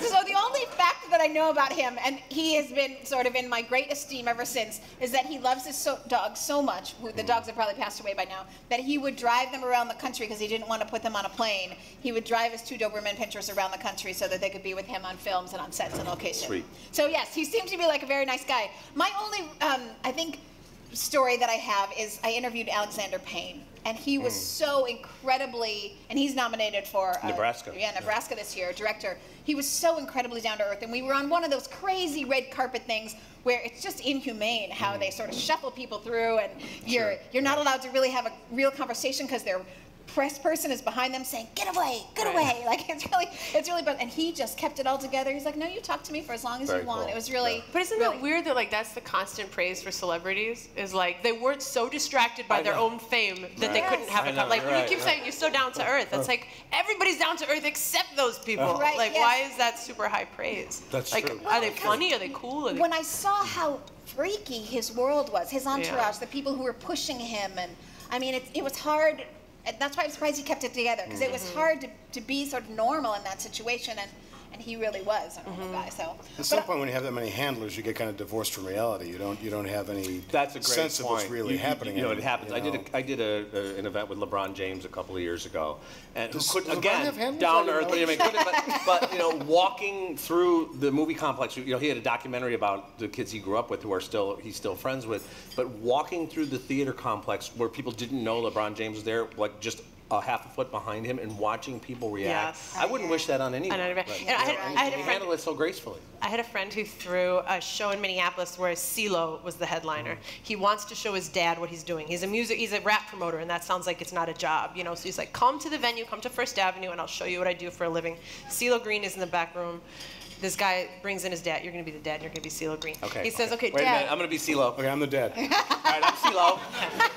So the only fact that I know about him, and he has been sort of in my great esteem ever since, is that he loves his so- dogs so much. who- The dogs have probably passed away by now. That he would drive them around the country because he didn't want to put them on a plane. He would drive his two Doberman pinschers around the country so that they could be with him on films and on sets and location. Sweet. So yes, he seems to be like a very nice guy. My only, um, I think, story that I have is I interviewed Alexander Payne, and he was so incredibly, and he's nominated for uh, Nebraska. Yeah, Nebraska this year, director. He was so incredibly down to earth, and we were on one of those crazy red carpet things where it's just inhumane how they sort of shuffle people through, and you're you're not allowed to really have a real conversation because their press person is behind them saying, "Get away, get away!" Like it's really, it's really. But and he just kept it all together. He's like, "No, you talk to me for as long as Very you want." cool. It was really. But isn't really, that weird that like that's the constant praise for celebrities? Is like they weren't so distracted by their own fame that they couldn't have I a know, con- like you're you keep saying you're so down to earth. That's uh-huh. like everybody's down to earth except those people. Right, Like yes. why is that super high praise? That's like true. are they funny? Are they cool? Are they when I saw how freaky his world was, his entourage, Yeah. the people who were pushing him, and I mean, it, it was hard. And That's why I'm surprised he kept it together because it was Mm-hmm. hard to, to be sort of normal in that situation. And he really was a normal mm-hmm. guy. So At some point, when you have that many handlers, you get kind of divorced from reality. You don't you don't have any That's a great sense point. of what's really You- you- happening. You know, it happens. you I did know? a, I did a, a, an event with LeBron James a couple of years ago, and Does- who could, does again down earth. didn't I mean, know. but, but you know, walking through the movie complex, you know, he had a documentary about the kids he grew up with who are still he's still friends with. But walking through the theater complex where people didn't know LeBron James was there, like just a half a foot behind him, and watching people react. Yes. I wouldn't wish that on anyone. On anybody. but, And I had- you know, I had a friend- handled it so gracefully. I had a friend who threw a show in Minneapolis where CeeLo was the headliner. Mm-hmm. He wants to show his dad what he's doing. He's a music, he's a rap promoter, and that sounds like it's not a job, you know. So he's like, "Come to the venue, come to First Avenue, and I'll show you what I do for a living." CeeLo Green is in the back room. This guy brings in his dad. You're gonna be the dad. and You're gonna be CeeLo Green. Okay. He says, "Okay, Wait a dad." minute. I'm gonna be CeeLo. Okay, I'm the dad. All right, I'm CeeLo.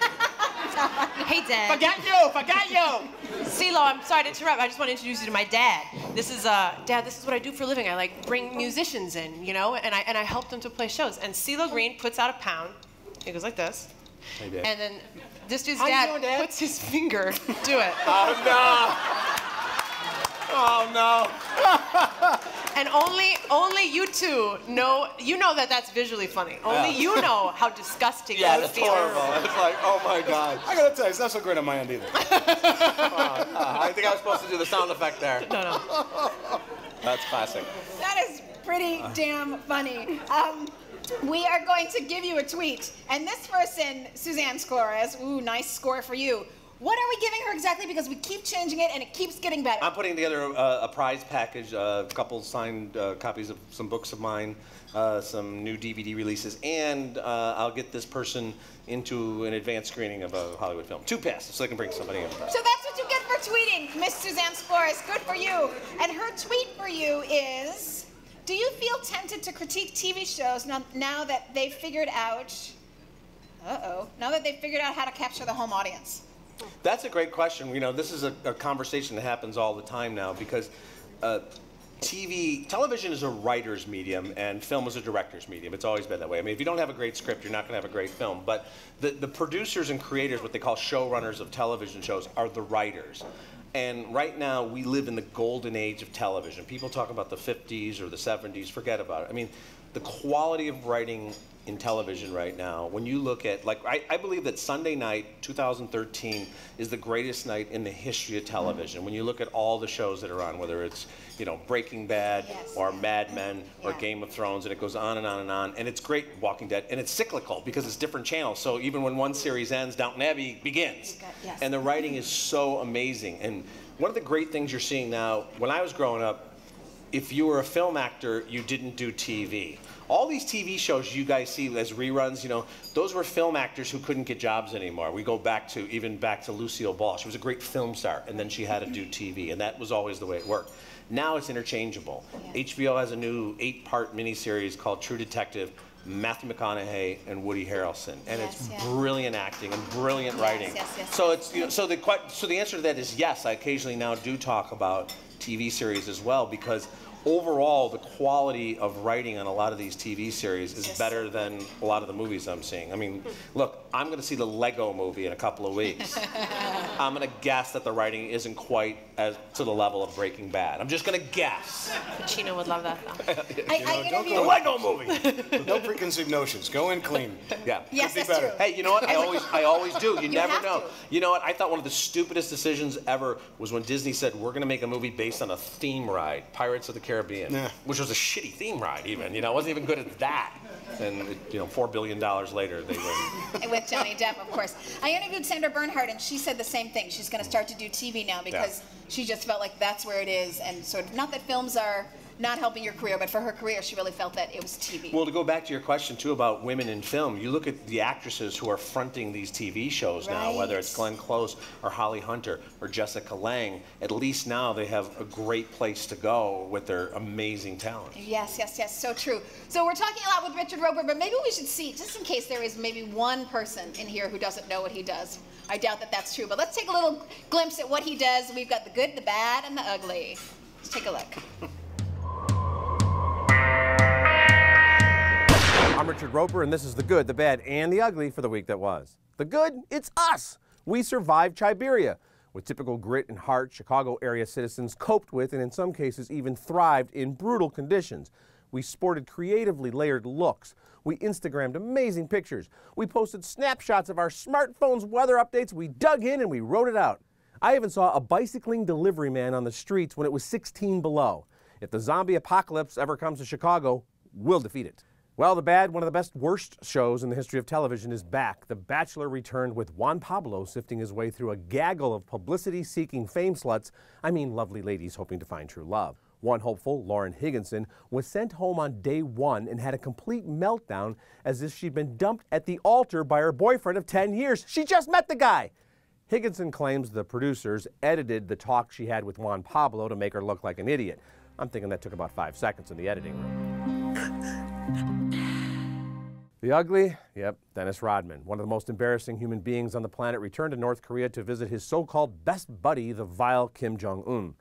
Hey, Dad. Forgot you. Forgot you. CeeLo, I'm sorry to interrupt. I just want to introduce you to my dad. This is uh, Dad. This is what I do for a living. I like bring musicians in, you know, and I and I help them to play shows. And CeeLo Green puts out a pound. He goes like this, Hey, Dad. and then this dude's How you dad, doing, Dad? puts his finger do it, Oh no! Oh no! and only only you two know. You know that that's visually funny. Only Yeah. you know how disgusting Yeah, that that's feels. horrible. It's like, oh my god. I gotta tell you, it's not so great on my end either. Uh, I think I was supposed to do the sound effect there. No, no. That's classic. that is pretty damn funny. Um, we are going to give you a tweet, and this person, Suzanne Scores, ooh, nice score for you. What are we giving her exactly? Because we keep changing it, and it keeps getting better. I'm putting together uh, a prize package, a couple signed uh, copies of some books of mine, uh, some new DVD releases, and uh, I'll get this person into an advanced screening of a Hollywood film. Two passes, so they can bring somebody in. So that's what you get for tweeting, Miss Suzanne Scores. Good for you. And her tweet for you is Do you feel tempted to critique TV shows now, now that they've figured out, uh oh, now that they've figured out how to capture the home audience? That's a great question. You know, this is a, a conversation that happens all the time now because uh, TV, television is a writer's medium and film is a director's medium. It's always been that way. I mean, if you don't have a great script, you're not going to have a great film. But the, the producers and creators, what they call showrunners of television shows, are the writers. And right now, we live in the golden age of television. People talk about the 50s or the 70s, forget about it. I mean, the quality of writing in television right now, when you look at, like, I, I believe that Sunday night, 2013, is the greatest night in the history of television. When you look at all the shows that are on, whether it's, you know, Breaking Bad Yes. or Mad Men or Game of Thrones, and it goes on and on and on. And it's great, Walking Dead, and it's cyclical because it's different channels. So even when one series ends, Downton Abbey begins. Yes. And the writing is so amazing. And one of the great things you're seeing now, when I was growing up, if you were a film actor, you didn't do TV. All these TV shows you guys see as reruns, you know, those were film actors who couldn't get jobs anymore. We go back to even back to Lucille Ball. She was a great film star, and then she had to do TV, and that was always the way it worked. Now it's interchangeable. HBO has a new eight-part miniseries called True Detective. Matthew McConaughey and Woody Harrelson, and Yes, it's yeah. brilliant acting and brilliant writing. yes, yes, so it's you know, so the so the answer to that is yes. I occasionally now do talk about TV series as well because overall the quality of writing on a lot of these TV series is Yes. better than a lot of the movies I'm seeing. I mean, hmm. look, I'm going to see the Lego movie in a couple of weeks. I'm going to guess that the writing isn't quite as to the level of Breaking Bad. I'm just going to guess. Pacino would love that though. I, I don't interviewed. The Lego movie. No preconceived notions. Go in clean. Yeah. Yes, Could be that's better. true. Hey, you know what? I always, I always do. You, never know. to. You know what? I thought one of the stupidest decisions ever was when Disney said we're going to make a movie based on a theme ride, Pirates of the Caribbean, Yeah. which was a shitty theme ride. Even you know, it wasn't even good at that. And it, you know, four billion dollars later, they win. with Johnny Depp, of course. I interviewed Sandra Bernhard, and she said the same thing. She's going to start to do TV now because she just felt like that's where it is, and sort of not that films are not helping your career, but for her career, she really felt that it was TV. Well, to go back to your question too about women in film, you look at the actresses who are fronting these TV shows now, whether it's Glenn Close or Holly Hunter or Jessica Lange. At least now they have a great place to go with their amazing talent. Yes, yes, yes, so true. So we're talking a lot with Richard Roeper, but maybe we should see, just in case there is maybe one person in here who doesn't know what he does. I doubt that that's true, but let's take a little glimpse at what he does. We've got the good, the bad, and the ugly. Let's take a look. I'm Richard Roeper, and this is the good, the bad, and the ugly for the week that was. The good, it's us. We survived Siberia. With typical grit and heart, Chicago area citizens coped with and in some cases even thrived in brutal conditions. We sported creatively layered looks. We Instagrammed amazing pictures. We posted snapshots of our smartphones' weather updates. We dug in and we wrote it out. I even saw a bicycling delivery man on the streets when it was 16 below. If the zombie apocalypse ever comes to Chicago, we'll defeat it. Well, the bad, one of the best worst shows in the history of television is back. The Bachelor returned with Juan Pablo sifting his way through a gaggle of publicity seeking fame sluts. I mean, lovely ladies hoping to find true love. One hopeful, Lauren Higginson, was sent home on day one and had a complete meltdown as if she'd been dumped at the altar by her boyfriend of 10 years. She just met the guy. Higginson claims the producers edited the talk she had with Juan Pablo to make her look like an idiot. I'm thinking that took about five seconds in the editing room. The ugly, yep, Dennis Rodman, one of the most embarrassing human beings on the planet, returned to North Korea to visit his so called best buddy, the vile Kim Jong un.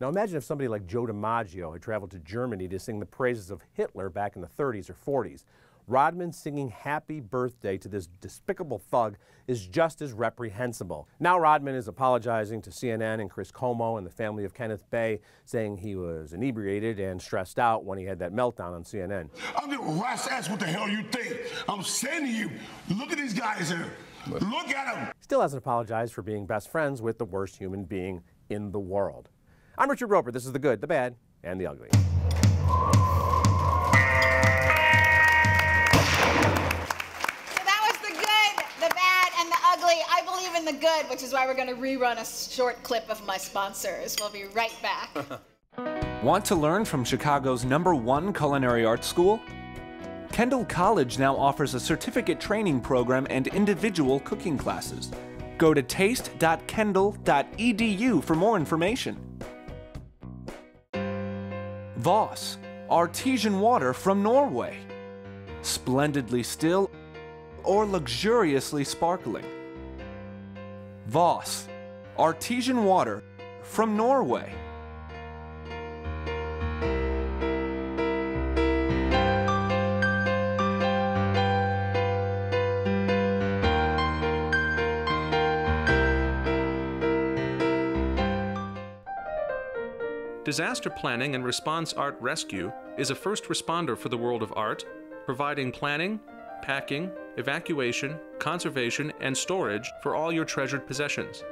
Now imagine if somebody like Joe DiMaggio had traveled to Germany to sing the praises of Hitler back in the 30s or 40s. Rodman singing happy birthday to this despicable thug is just as reprehensible. Now Rodman is apologizing to CNN and Chris Cuomo and the family of Kenneth Bae, saying he was inebriated and stressed out when he had that meltdown on CNN. I'm gonna ask what the hell you think. I'm saying to you, look at these guys here. Look at them. Still hasn't apologized for being best friends with the worst human being in the world. I'm Richard Roeper. This is the good, the bad, and the ugly. The good, which is why we're going to rerun a short clip of my sponsors. We'll be right back. Want to learn from Chicago's number one culinary arts school? Kendall College now offers a certificate training program and individual cooking classes. Go to taste.kendall.edu for more information. Voss, artesian water from Norway. Splendidly still or luxuriously sparkling. Voss, artesian water from Norway. Disaster Planning and Response Art Rescue is a first responder for the world of art, providing planning, packing, evacuation, conservation, and storage for all your treasured possessions.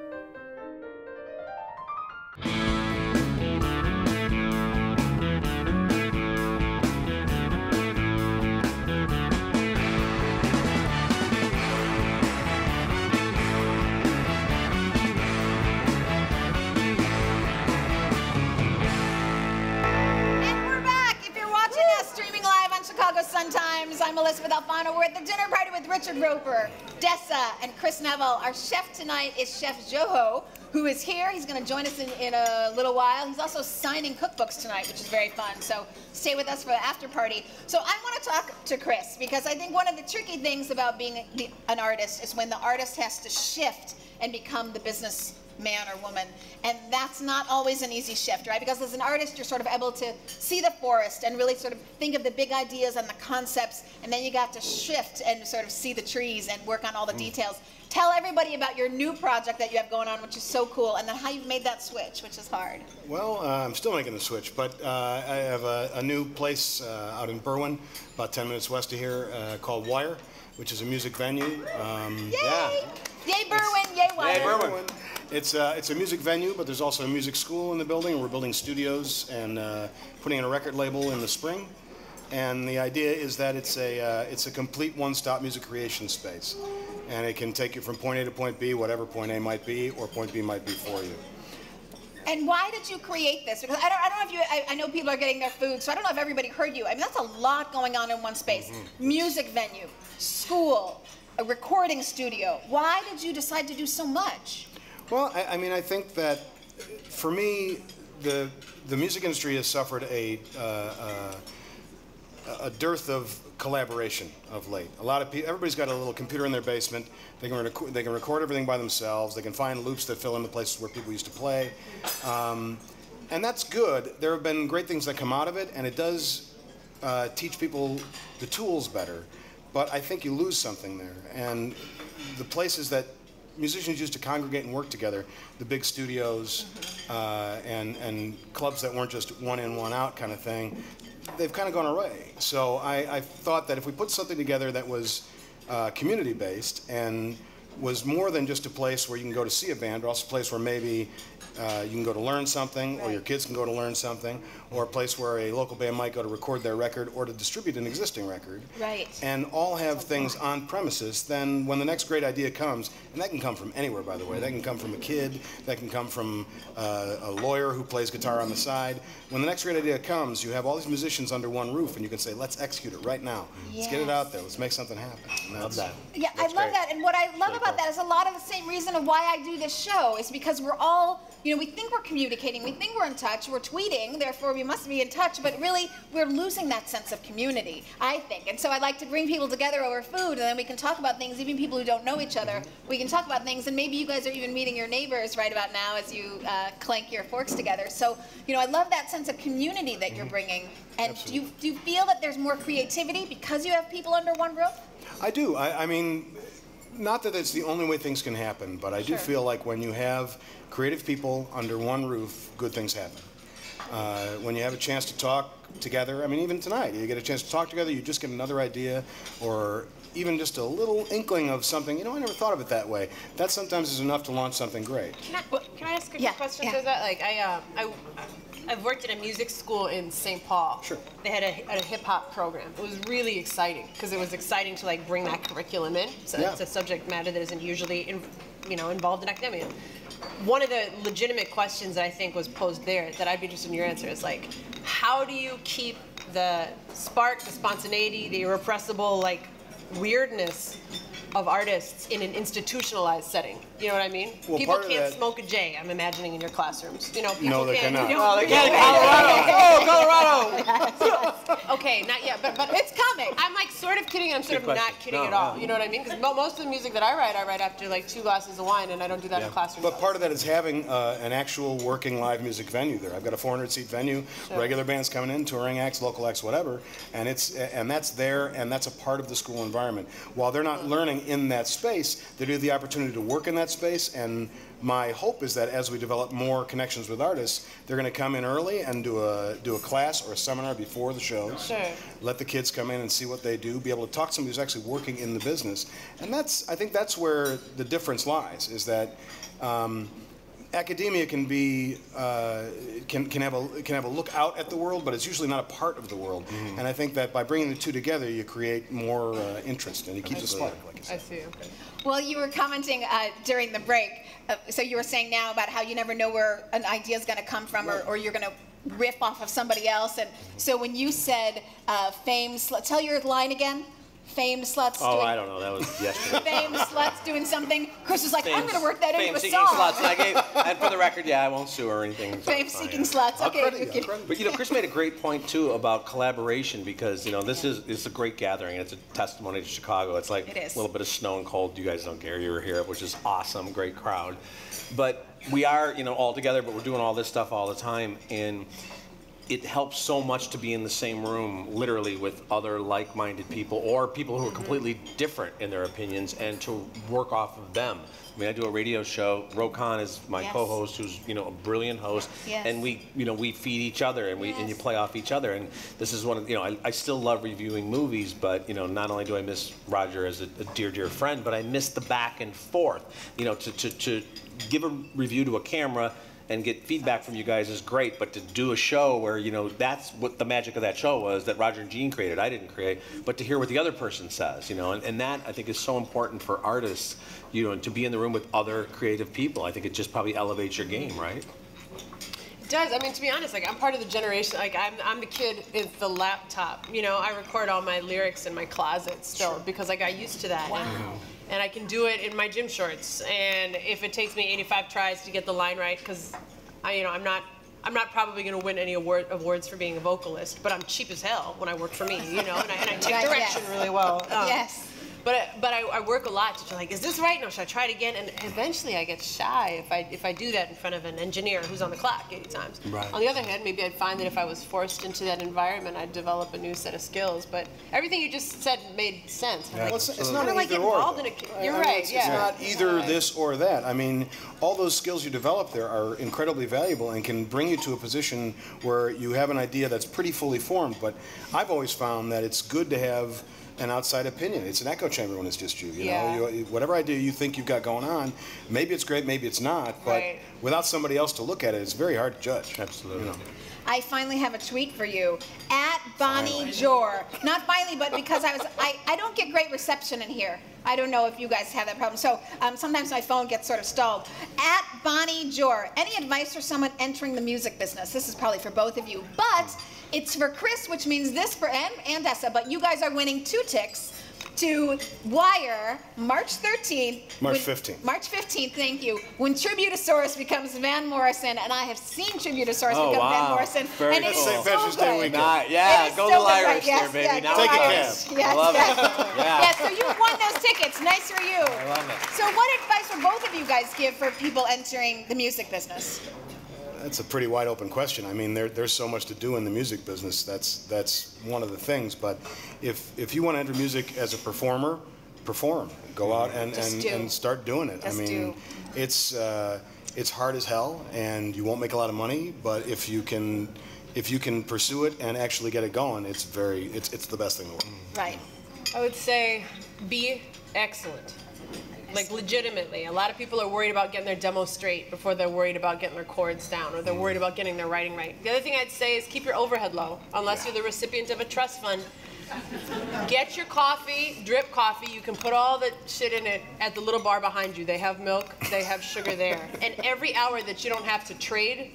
I'm Elysabeth Alfano. We're at the dinner party with Richard Roeper, Dessa, and Chris Neville. Our chef tonight is Chef Joho, who is here. He's going to join us in, in a little while. He's also signing cookbooks tonight, which is very fun. So stay with us for the after party. So I want to talk to Chris because I think one of the tricky things about being an artist is when the artist has to shift and become the business man or woman. And that's not always an easy shift, right? Because as an artist, you're sort of able to see the forest and really sort of think of the big ideas and the concepts, and then you got to shift and sort of see the trees and work on all the mm. details. Tell everybody about your new project that you have going on, which is so cool, and then how you've made that switch, which is hard. Well, uh, I'm still making the switch, but uh, I have a, a new place uh, out in Berwyn, about 10 minutes west of here, uh, called Wire, which is a music venue. Um, Yay! Yeah. Yay, Berwyn! Yay, Wire! Yay, Berwyn! It's, uh, it's a music venue, but there's also a music school in the building. And we're building studios and uh, putting in a record label in the spring. And the idea is that it's a, uh, it's a complete one-stop music creation space. And it can take you from point A to point B, whatever point A might be, or point B might be for you. And why did you create this? Because I don't, I don't know if you, I, I, know people are getting their food, so I don't know if everybody heard you. I mean, that's a lot going on in one space. Mm-hmm. Music venue, school, a recording studio. Why did you decide to do so much? Well, I, I, mean, I think that for me, the the music industry has suffered a uh, uh, a dearth of collaboration of late. A lot of people, everybody's got a little computer in their basement. They can rec- they can record everything by themselves. They can find loops that fill in the places where people used to play, um, and that's good. There have been great things that come out of it, and it does uh, teach people the tools better. But I think you lose something there, and the places that musicians used to congregate and work together, the big studios uh, and and clubs that weren't just one in, one out kind of thing, they've kind of gone away. So I, I thought that if we put something together that was uh, community based and was more than just a place where you can go to see a band, but also a place where maybe uh, you can go to learn something, or your kids can go to learn something, or a place where a local band might go to record their record or to distribute an existing record. Right. And all have things on premises, then when the next great idea comes, and that can come from anywhere, by the way, that can come from a kid, that can come from uh, a lawyer who plays guitar on the side. When the next great idea comes, you have all these musicians under one roof, and you can say, let's execute it right now. Let's get it out there. Let's make something happen. And Love that. Yeah, I love that. And what I love about that is a lot of the same reason of why I do this show is because we're all, you know, we think we're communicating, we think we're in touch, we're tweeting, therefore we must be in touch, but really we're losing that sense of community, I think. And so I like to bring people together over food and then we can talk about things, even people who don't know each other, we can talk about things and maybe you guys are even meeting your neighbors right about now as you uh, clank your forks together. So, you know, I love that sense of community that you're bringing. And do you, do you feel that there's more creativity because you have people under one roof? I do. I, I mean, not that it's the only way things can happen, but I do feel like when you have creative people under one roof, good things happen. Uh, when you have a chance to talk together, I mean, even tonight, you get a chance to talk together, you just get another idea, or even just a little inkling of something, you know, I never thought of it that way. That sometimes is enough to launch something great. Can I, can I ask a Yeah, question yeah. to that? Like, I, um, I, I've worked at a music school in St. Paul. Sure. They had a, a hip hop program. It was really exciting because it was exciting to like bring that curriculum in. So Yeah. it's a subject matter that isn't usually, in, you know, involved in academia. One of the legitimate questions that I think was posed there that I'd be interested in your answer is like, how do you keep the spark, the spontaneity, the irrepressible like weirdness of artists in an institutionalized setting? You know what I mean? Well, people can't that- smoke a J. I'm imagining in your classrooms. You know, people No, they can't. cannot. You Oh, they can in Colorado. Oh, Colorado. okay, not yet, but but It's coming. I'm like sort of kidding. I'm sort Good of not kidding No, at all. no. You know what I mean? Because most of the music that I write, I write after like two glasses of wine, and I don't do that in classrooms. But part of that is having uh, an actual working live music venue there. I've got a 400 seat venue, Sure. regular bands coming in, touring acts, local acts, whatever, and it's and that's there, and that's a part of the school environment. While they're not learning in that space, they do the opportunity to work in that space. And my hope is that as we develop more connections with artists, they're going to come in early and do a do a class or a seminar before the shows. Sure. Let the kids come in and see what they do, be able to talk to somebody who's actually working in the business, and that's I think that's where the difference lies. Is that um, academia can be uh, can can have a can have a look out at the world, but it's usually not a part of the world. And I think that by bringing the two together, you create more uh, interest and it keeps the spark. Like I said. see. Okay. Well, you were commenting uh, during the break. Uh, so you were saying now about how you never know where an idea is going to come from, or, or you're going to riff off of somebody else. And so when you said uh, "fame slut," tell your line again. Famed sluts. Oh, doing, I don't know. That was yesterday. Famed sluts doing something. Chris was like, I'm going to work that into a fame-seeking song. sluts. And I gave, and for the record, yeah, I won't sue or anything. so it's Fame fine, seeking yeah. sluts. Okay. we can- But you know, Chris made a great point too about collaboration because you know this is it's a great gathering. It's a testimony to Chicago. It's like It is. a little bit of snow and cold. You guys don't care. You were here, which is awesome. Great crowd. But we are you know all together, but we're doing all this stuff all the time and. It helps so much to be in the same room, literally, with other like-minded people or people who are completely different in their opinions, and to work off of them. I mean, I do a radio show. Roe Conn is my Yes. co-host, who's you know a brilliant host, Yes. and we you know we feed each other and we and you play off each other and this is one of you know I, I still love reviewing movies but you know not only do I miss Roger as a, a dear dear friend but I miss the back and forth you know to, to, to give a review to a camera and get feedback from you guys is great but to do a show where you know that's what the magic of that show was that Roger and Gene created I didn't create but to hear what the other person says you know and, and that I think is so important for artists you know to be in the room with other creative people I think it just probably elevates your game right It does. I mean, to be honest, like I'm part of the generation. Like I'm, I'm the kid with the laptop. You know, I record all my lyrics in my closet still because I got used to that. Wow. And, I can do it in my gym shorts. And if it takes me 85 tries to get the line right, because I, you know, I'm not. I'm not probably going to win any award, awards for being a vocalist, but I'm cheap as hell when I work for me, you know, and I, and I take Right, direction yes. really well. Um, yes. But I, but I, I work a lot to like, is this right? No, should I try it again? And eventually I get shy if I if I do that in front of an engineer who's on the clock 80 times. Right. On the other hand, maybe I'd find that if I was forced into that environment, I'd develop a new set of skills. But everything you just said made sense. I'm Well, it's, it's not do an get either or, in a? You're I mean, right. It's, yeah. it's not either this or that. I mean, all those skills you develop there are incredibly valuable and can bring you to a position where you have an idea that's pretty fully formed. But I've always found that it's good to have an outside opinion. It's an echo chamber when it's just you. You Yeah. know, you, whatever idea you think you've got going on, maybe it's great, maybe it's not. But Right. without somebody else to look at it, it's very hard to judge. Absolutely. You know. I finally have a tweet for you at Bonnie Jor. Not finally, but because I was, I, I don't get great reception in here. I don't know if you guys have that problem. So um, sometimes my phone gets sort of stalled. At Bonnie Jor. Any advice for someone entering the music business? This is probably for both of you, but it's for Chris, which means this for and and Essa. But you guys are winning two ticks to Wire March 13th. March when- 15th. March 15th, thank you. When Tributosaurus becomes Van Morrison, and I have seen Tributosaurus Oh, become Van wow. Morrison, Very and it is cool. so St. Patrick's Day good. weekend. Nice. Yeah, go so to good, Irish right? yes, there, baby. Yeah, Now go Take a Irish. cab. Yes, I love it. Yeah. Yeah, so you won those tickets. Nice for you. I love it. So what advice would both of you guys give for people entering the music business? That's a pretty wide open question. I mean, there, there's so much to do in the music business. That's that's one of the things. But if if you want to enter music as a performer, perform. Go out and, and, and start doing it. Just I mean, do. it's uh, it's hard as hell, and you won't make a lot of money. But if you can if you can pursue it and actually get it going, it's very it's it's the best thing in the world. Right. I would say be excellent. Like legitimately, a lot of people are worried about getting their demo straight before they're worried about getting their chords down or they're worried about getting their writing right. The other thing I'd say is keep your overhead low, unless you're the recipient of a trust fund. Get your coffee, drip coffee. You can put all the shit in it at the little bar behind you. They have milk, they have sugar there. And every hour that you don't have to trade,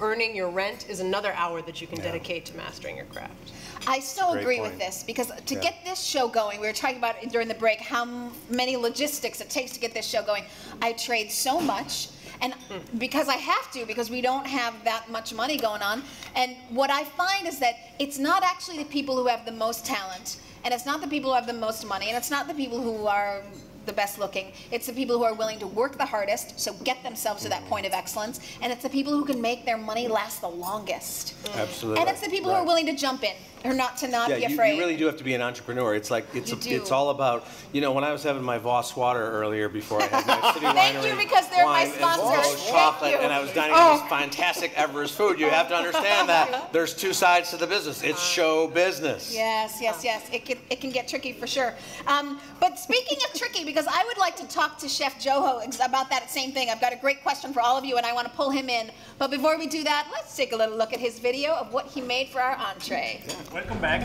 earning your rent is another hour that you can dedicate to mastering your craft. I so agree point. with this because to Yeah. get this show going, we were talking about during the break how many logistics it takes to get this show going. I trade so much, and hmm. because I have to, because we don't have that much money going on. And what I find is that it's not actually the people who have the most talent, and it's not the people who have the most money, and it's not the people who are the best looking. It's the people who are willing to work the hardest, so get themselves to that mm. point of excellence, and it's the people who can make their money last the longest. Absolutely. And it's the people who are willing to jump in, or not to not yeah, be you, afraid. you really do have to be an entrepreneur. It's like it's a, it's all about you know when I was having my Voss water earlier before I had my city Thank winery you, because they're my and sponsors. Thank chocolate, you. and I was dining Oh. this fantastic Everest food. You have to understand that there's two sides to the business. It's show business. Yes, yes, yes. It can, it can get tricky for sure. Um, but speaking of tricky, because I would like to talk to Chef Joho about that same thing. I've got a great question for all of you, and I want to pull him in. But before we do that, let's take a little look at his video of what he made for our entree. Welcome back.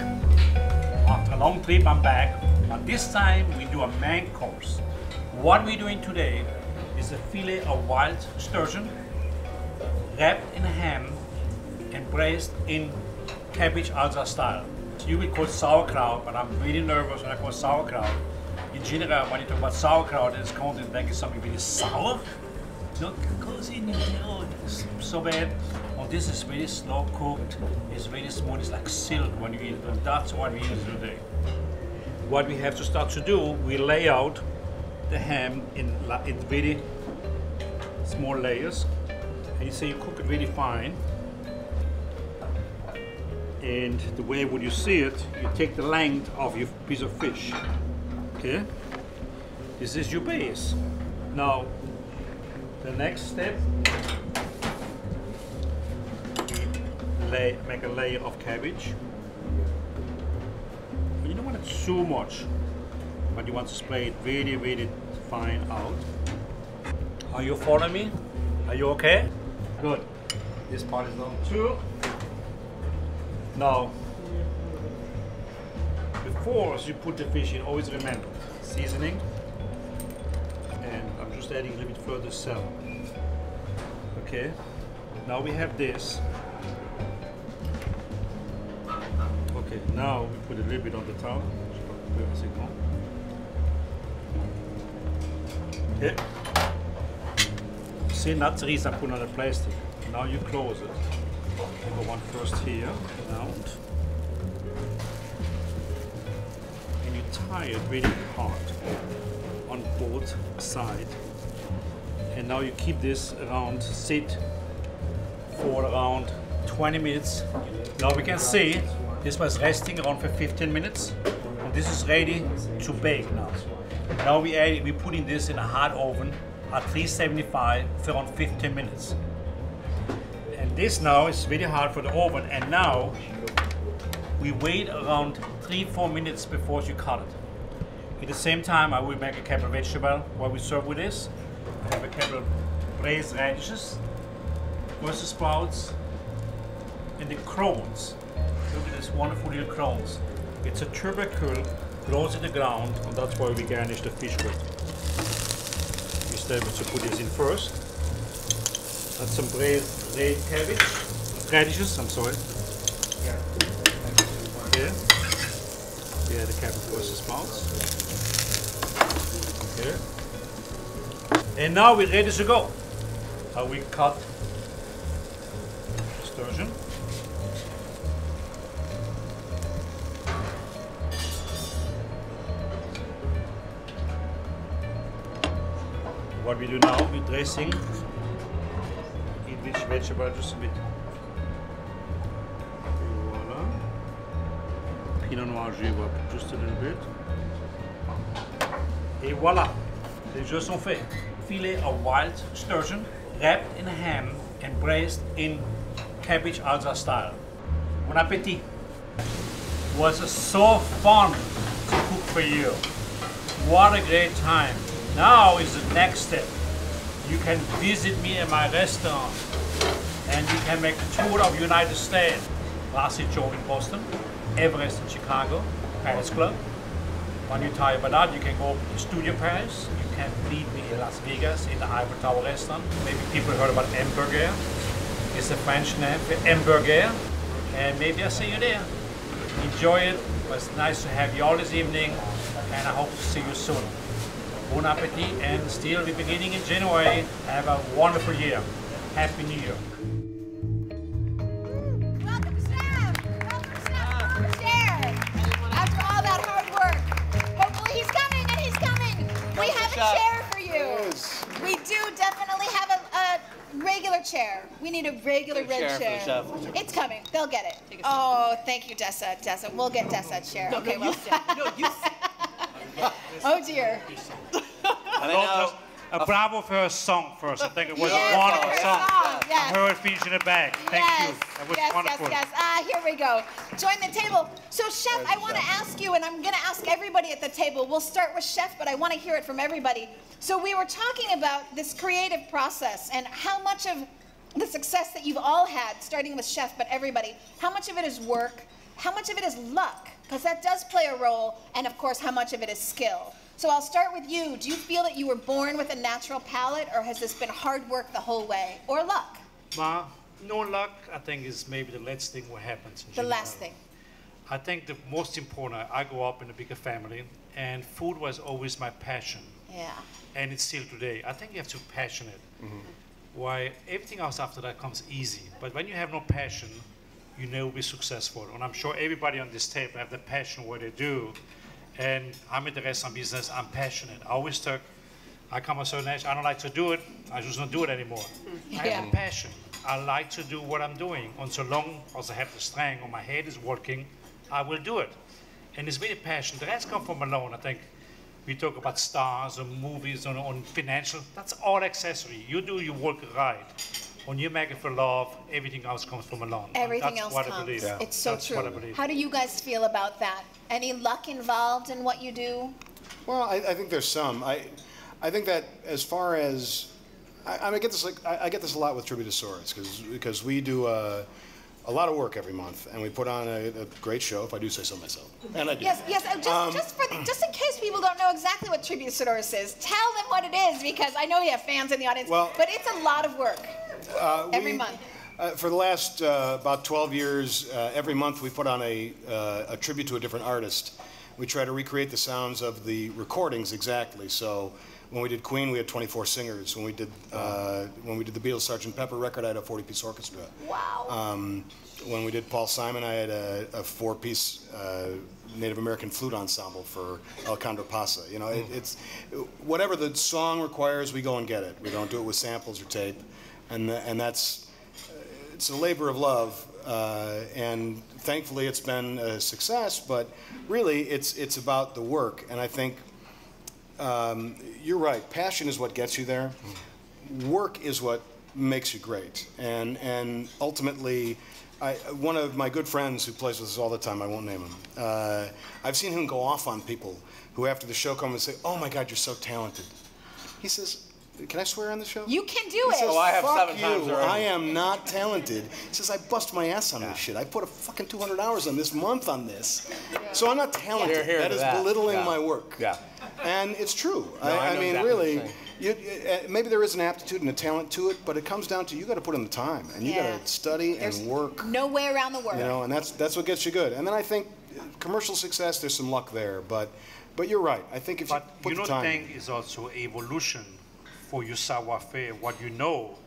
After a long trip, I'm back. But this time we do a main course. What we're doing today is a fillet of wild sturgeon wrapped in ham and braised in cabbage Alsace style. You will call sauerkraut, but I'm really nervous when I call sauerkraut. In general, when you talk about sauerkraut, it's content think it's something really sour. Not cozy, you know, it's so bad. This is very slow cooked. It's very smooth. It's like silk when you eat it. And that's what we use today. What we have to start to do, we lay out the ham in, in really small layers. And you say you cook it really fine. And the way would you see it, you take the length of your piece of fish. Okay? This is your base. Now, the next step, lay, make a layer of cabbage. You don't want it too much, but you want to spray it really, really fine out. Are you following me? Are you okay? Good. This part is done too. Now, before you put the fish in, always remember seasoning, and I'm just adding a little bit further salt. Okay, now we have this. Okay, now we put a little bit on the top. Okay. See, reason I put on the plastic. Now you close it. Number one first here, around. And you tie it really hard on both sides. And now you keep this around, sit for around 20 minutes. Now we can see this was resting around for 15 minutes. And this is ready to bake now. Now we add, we putting this in a hot oven at 375 for around 15 minutes. And this now is really hard for the oven. And now we wait around three, four minutes before you cut it. At the same time, I will make a couple of vegetable what we serve with this. I have a couple of braised radishes, Brussels sprouts, and the crosnes. Look at this wonderful little crosnes. It's a tubercle, grows in the ground, and that's why we garnish the fish with. We start to put this in first. Add some braised red cabbage, radishes, I'm sorry. Here. Here, the cabbage Brussels sprouts. Here. And now we're ready to go. How we cut dressing in which vegetable just a bit. Voila. Pinot Noir up just a little bit. Et voilà, les jeux sont faits. Filet of wild sturgeon wrapped in ham and braised in cabbage Alsace style. Bon appetit. Was so fun to cook for you. What a great time. Now is the next step. You can visit me at my restaurant and you can make a tour of United States. Classic Joe in Boston, Everest in Chicago, Paris Club. When you're tired about that, you can go to Studio Paris. You can meet me in Las Vegas in the Eiffel Tower restaurant. Maybe people heard about Hamburger. It's a French name for Hamburger. And maybe I'll see you there. Enjoy it. It was nice to have you all this evening. And I hope to see you soon. Bon appetit and still we're beginning in January. Have a wonderful year. Happy New Year. Share. After all that hard work. He's coming and he's coming. We have a chair for you. We do definitely have a, a regular chair. We need a regular Good red chair for the chair. chef. It's coming. They'll get it. Oh, thank you, Dessa. Dessa, we'll get Dessa a chair. okay, well. oh dear. Also, a bravo for her song first. I think it was Yes, a wonderful her song. song, yes. I heard it featured in the bag. Thank yes, you. That was yes, wonderful. yes, yes. Ah, here we go. Join the table. So, Chef, I want to ask you, and I'm going to ask everybody at the table. We'll start with Chef, but I want to hear it from everybody. So, we were talking about this creative process and how much of the success that you've all had, starting with Chef, but everybody, how much of it is work? How much of it is luck? Because that does play a role, and of course, how much of it is skill. So I'll start with you. Do you feel that you were born with a natural palate, or has this been hard work the whole way, or luck? Ma, no luck, I think, is maybe the last thing what happens. in The last thing. I think the most important, I grew up in a bigger family, and food was always my passion. Yeah. And it's still today. I think you have to be passionate. Mm-hmm. Why everything else after that comes easy. But when you have no passion, you never be successful. And I'm sure everybody on this table have the passion what they do. And I'm in the restaurant business. I'm passionate. I always talk. I come a certain age. I don't like to do it. I just don't do it anymore. Hmm. I have a passion. I like to do what I'm doing. And so long as I have the strength or my head is working, I will do it. And it's really passion. The rest come from alone. I think we talk about stars or movies or on financial. That's all accessory. You do your work right. When you make it for love, everything else comes from alone. And Everything that's else what I comes. believe. It's so that's true. What I believe. How do you guys feel about that? Any luck involved in what you do? Well, I, I think there's some. I, I think that as far as I, I mean, I get this like I, I get this a lot with Tributosaurus because because we do uh, a lot of work every month and we put on a, a great show if I do say so myself, and I do. Yes, yes. uh, Just, Um, just for just in case people don't know exactly what Tributosaurus is, tell them what it is because I know we have fans in the audience. Well- but it's a lot of work Uh, every we- month. Uh, for the last uh, about 12 years, uh, every month we put on a, uh, a tribute to a different artist. We try to recreate the sounds of the recordings exactly. So when we did Queen, we had 24 singers. When we did uh, when we did the Beatles Sgt. Pepper record, I had a 40-piece orchestra. Wow. Um, when we did Paul Simon, I had a, a four-piece uh, Native American flute ensemble for El Condor Pasa. You know, it, it's whatever the song requires, we go and get it. We don't do it with samples or tape, and th- and that's it's a labor of love, uh, and thankfully it's been a success. But really, it's it's about the work, and I think um, you're right. Passion is what gets you there. Work is what makes you great, and and ultimately. I, one of my good friends who plays with us all the time, I won't name him, uh, I've seen him go off on people who after the show come and say, oh my God, you're so talented. He says, can I swear on the show? You can do He it. says, Oh, I have Fuck seven you. times already." I am not talented. He says, I bust my ass on this shit. I put a fucking 200 hours on this month on this. So I'm not talented. Hear, hear that to is that. belittling Yeah. my work. Yeah. And it's true. No, I I, I mean, really, you're saying. you, uh, maybe there is an aptitude and a talent to it, but it comes down to you got to put in the time and you Yeah. got to study There's and work. no way around the world. You know, and that's that's what gets you good. And then I think uh, commercial success, there's some luck there, but but you're right. I think if But you put you know, the time. thing is also evolution for your savoir-faire, what you know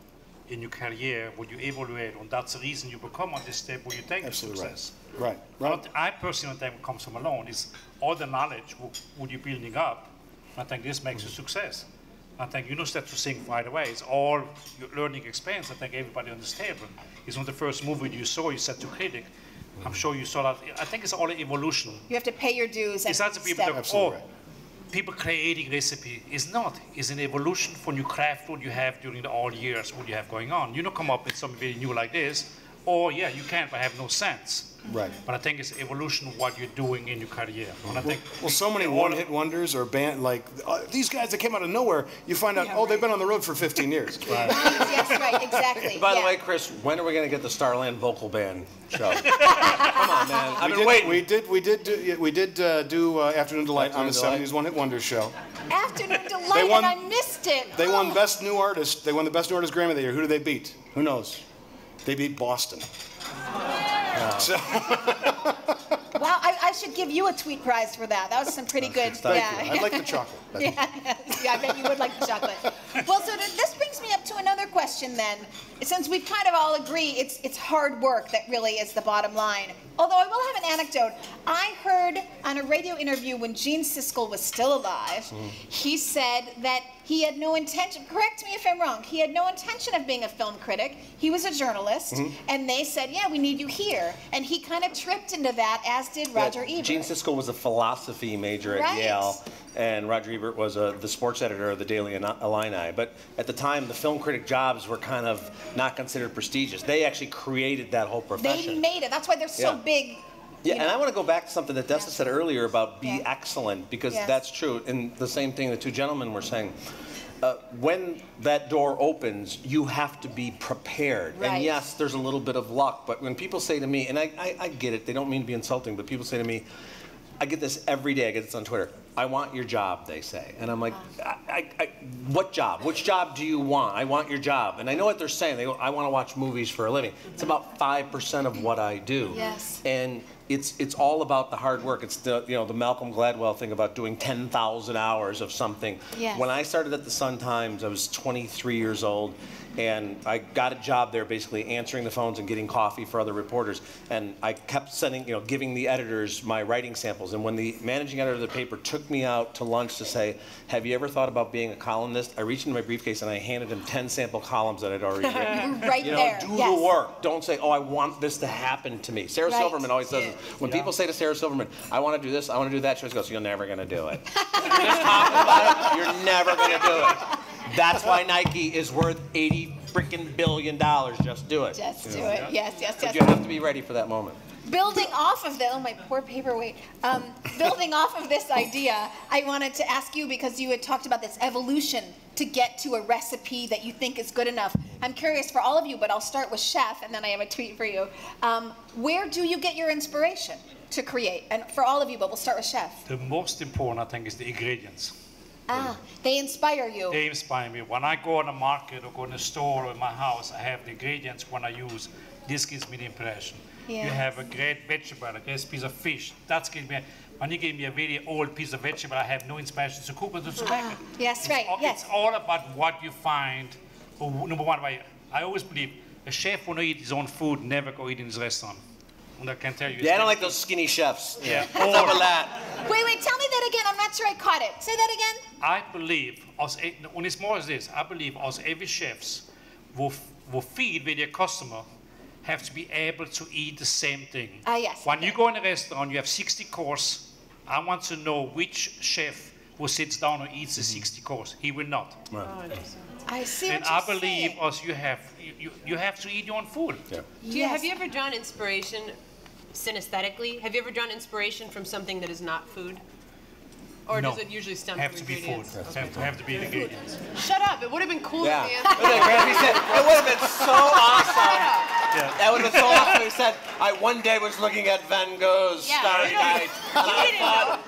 in your career, what you evaluate, and that's the reason you become on this step where you take Absolutely right. success. Right. What I personally think comes from alone is all the knowledge what, what you're building up. I think this makes you mm-hmm. success. I think you know step to sing right away. It's all your learning experience. I think everybody on this table. It's not the first movie you saw. You said to critic. I'm mm-hmm. sure you saw that. I think it's all an evolution. You have to pay your dues It's not the people step. that, oh, people creating recipe. is not. It's an evolution for new craft, what you have during the all years, what you have going on. You don't come up with something very new like this, or yeah, you can, but I have no sense. Right. But I think it's evolution of what you're doing in your career. And I think Well, so many one-hit wonders or band like uh, these guys that came out of nowhere. You find out, oh, they've been on the road for 15 years. right. yes, right, exactly. By the way, Chris, when are we going to get the Starland vocal band show? Come on, man. I've we been did, waiting. We did. We did. Do, we did uh, do uh, Afternoon Delight on the Delight. '70s One Hit Wonder show. Afternoon delight, won- and I missed it. They Oh. won Best New Artist. They won the Best New Artist Grammy that year. Who did they beat? Who knows? They beat Boston. So, Wow, I, I should give you a tweet prize for that. That was some pretty good. Thank yeah. you. I'd like the chocolate. yeah, yeah, I bet you would like the chocolate. Well, so this brings me up to another question then. Since we've kind of all agreed it's it's hard work that really is the bottom line. Although I will have an anecdote. I heard on a radio interview when Gene Siskel was still alive, he said that he had no intention, correct me if I'm wrong, he had no intention of being a film critic. He was a journalist, Mhm. and they said, yeah, we need you here. And he kind of tripped into that, as did Roger Yeah, Ebert. Gene Siskel was a philosophy major at Right. Yale, and Roger Ebert was uh the sports editor of the Daily Illini. But at the time, the film critic jobs were kind of not considered prestigious. They actually created that whole profession. They made it. That's why they're so Yeah. big. Yeah, and I want to go back to something that Dessa said earlier about be Yeah. excellent, because Yes. that's true. And the same thing the two gentlemen were saying. Uh, when that door opens, you have to be prepared. Right. And yes, there's a little bit of luck, but when people say to me, and I, I, I get it, they don't mean to be insulting, but people say to me, I get this every day, I get this on Twitter. I want your job, they say. And I'm like, I, I, I, what job? Which job do you want? I want your job. And I know what they're saying. They go, I want to watch movies for a living. It's about 5% of what I do. Yes. And it's it's all about the hard work. It's the you know the Malcolm Gladwell thing about doing 10,000 hours of something. Yes. When I started at the Sun Times, I was 23 years old, and I got a job there basically answering the phones and getting coffee for other reporters. And I kept sending you know giving the editors my writing samples. And when the managing editor of the paper took me out to lunch to say, "Have you ever thought about being a columnist?" I reached into my briefcase and I handed him 10 sample columns that I'd already written. Right you know, there, do yes. the work. Don't say, "Oh, I want this to happen to me." Sarah Right. Silverman always says, this. when people say to Sarah Silverman, "I want to do this, I want to do that," she always goes, "You're never going to do it. You're just talking about it. You're never going to do it." That's why Nike is worth 80 freaking billion dollars. Just do it. Just do know? it. Yes, yes, But yes. you have to be ready for that moment. Building off of that, oh my poor paperweight. Um, building off of this idea, I wanted to ask you because you had talked about this evolution to get to a recipe that you think is good enough. I'm curious for all of you, but I'll start with chef, and then I have a tweet for you. Um, where do you get your inspiration to create? And for all of you, but we'll start with chef. the most important, I think, is the ingredients. Ah, they inspire you. They inspire me. When I go on the market or go in the store or in my house, I have the ingredients when I use. This gives me the impression. Yeah. You have a great vegetable, a great piece of fish. That's gives me. when you give me a very old piece of vegetable, I have no inspiration to cook with to ah, make it. Yes, It's right. all- Yes. It's all about what you find. Oh, Number one, I always believe a chef want to eat his own food, never go eat in his restaurant. And I can tell you. Yeah, I don't like those skinny chefs. Yeah. What's up with that? Wait, wait, tell me that again. I'm not sure I caught it. Say that again. I believe, as a, when it's more as this, I believe as every chefs will, will feed with their customer have to be able to eat the same thing. Ah, yes. When you go in a restaurant, you have 60 course. I want to know which chef who sits down and eats the 60 course. He will not. Right. I see and what I you're believe saying. as you have, you, you, you have to eat your own food. Do you, Have you ever drawn inspiration synesthetically? Have you ever drawn inspiration from something that is not food? Or no. does it usually stem have from to be food. ingredients? Have to have to be the ingredients. Shut up! It would have been cool Yeah. if Look the at Graham, said, it would have been so awesome. Yeah. That would have been so awesome. He said, I one day was looking at Van Gogh's Yeah, Starry Night, and I didn't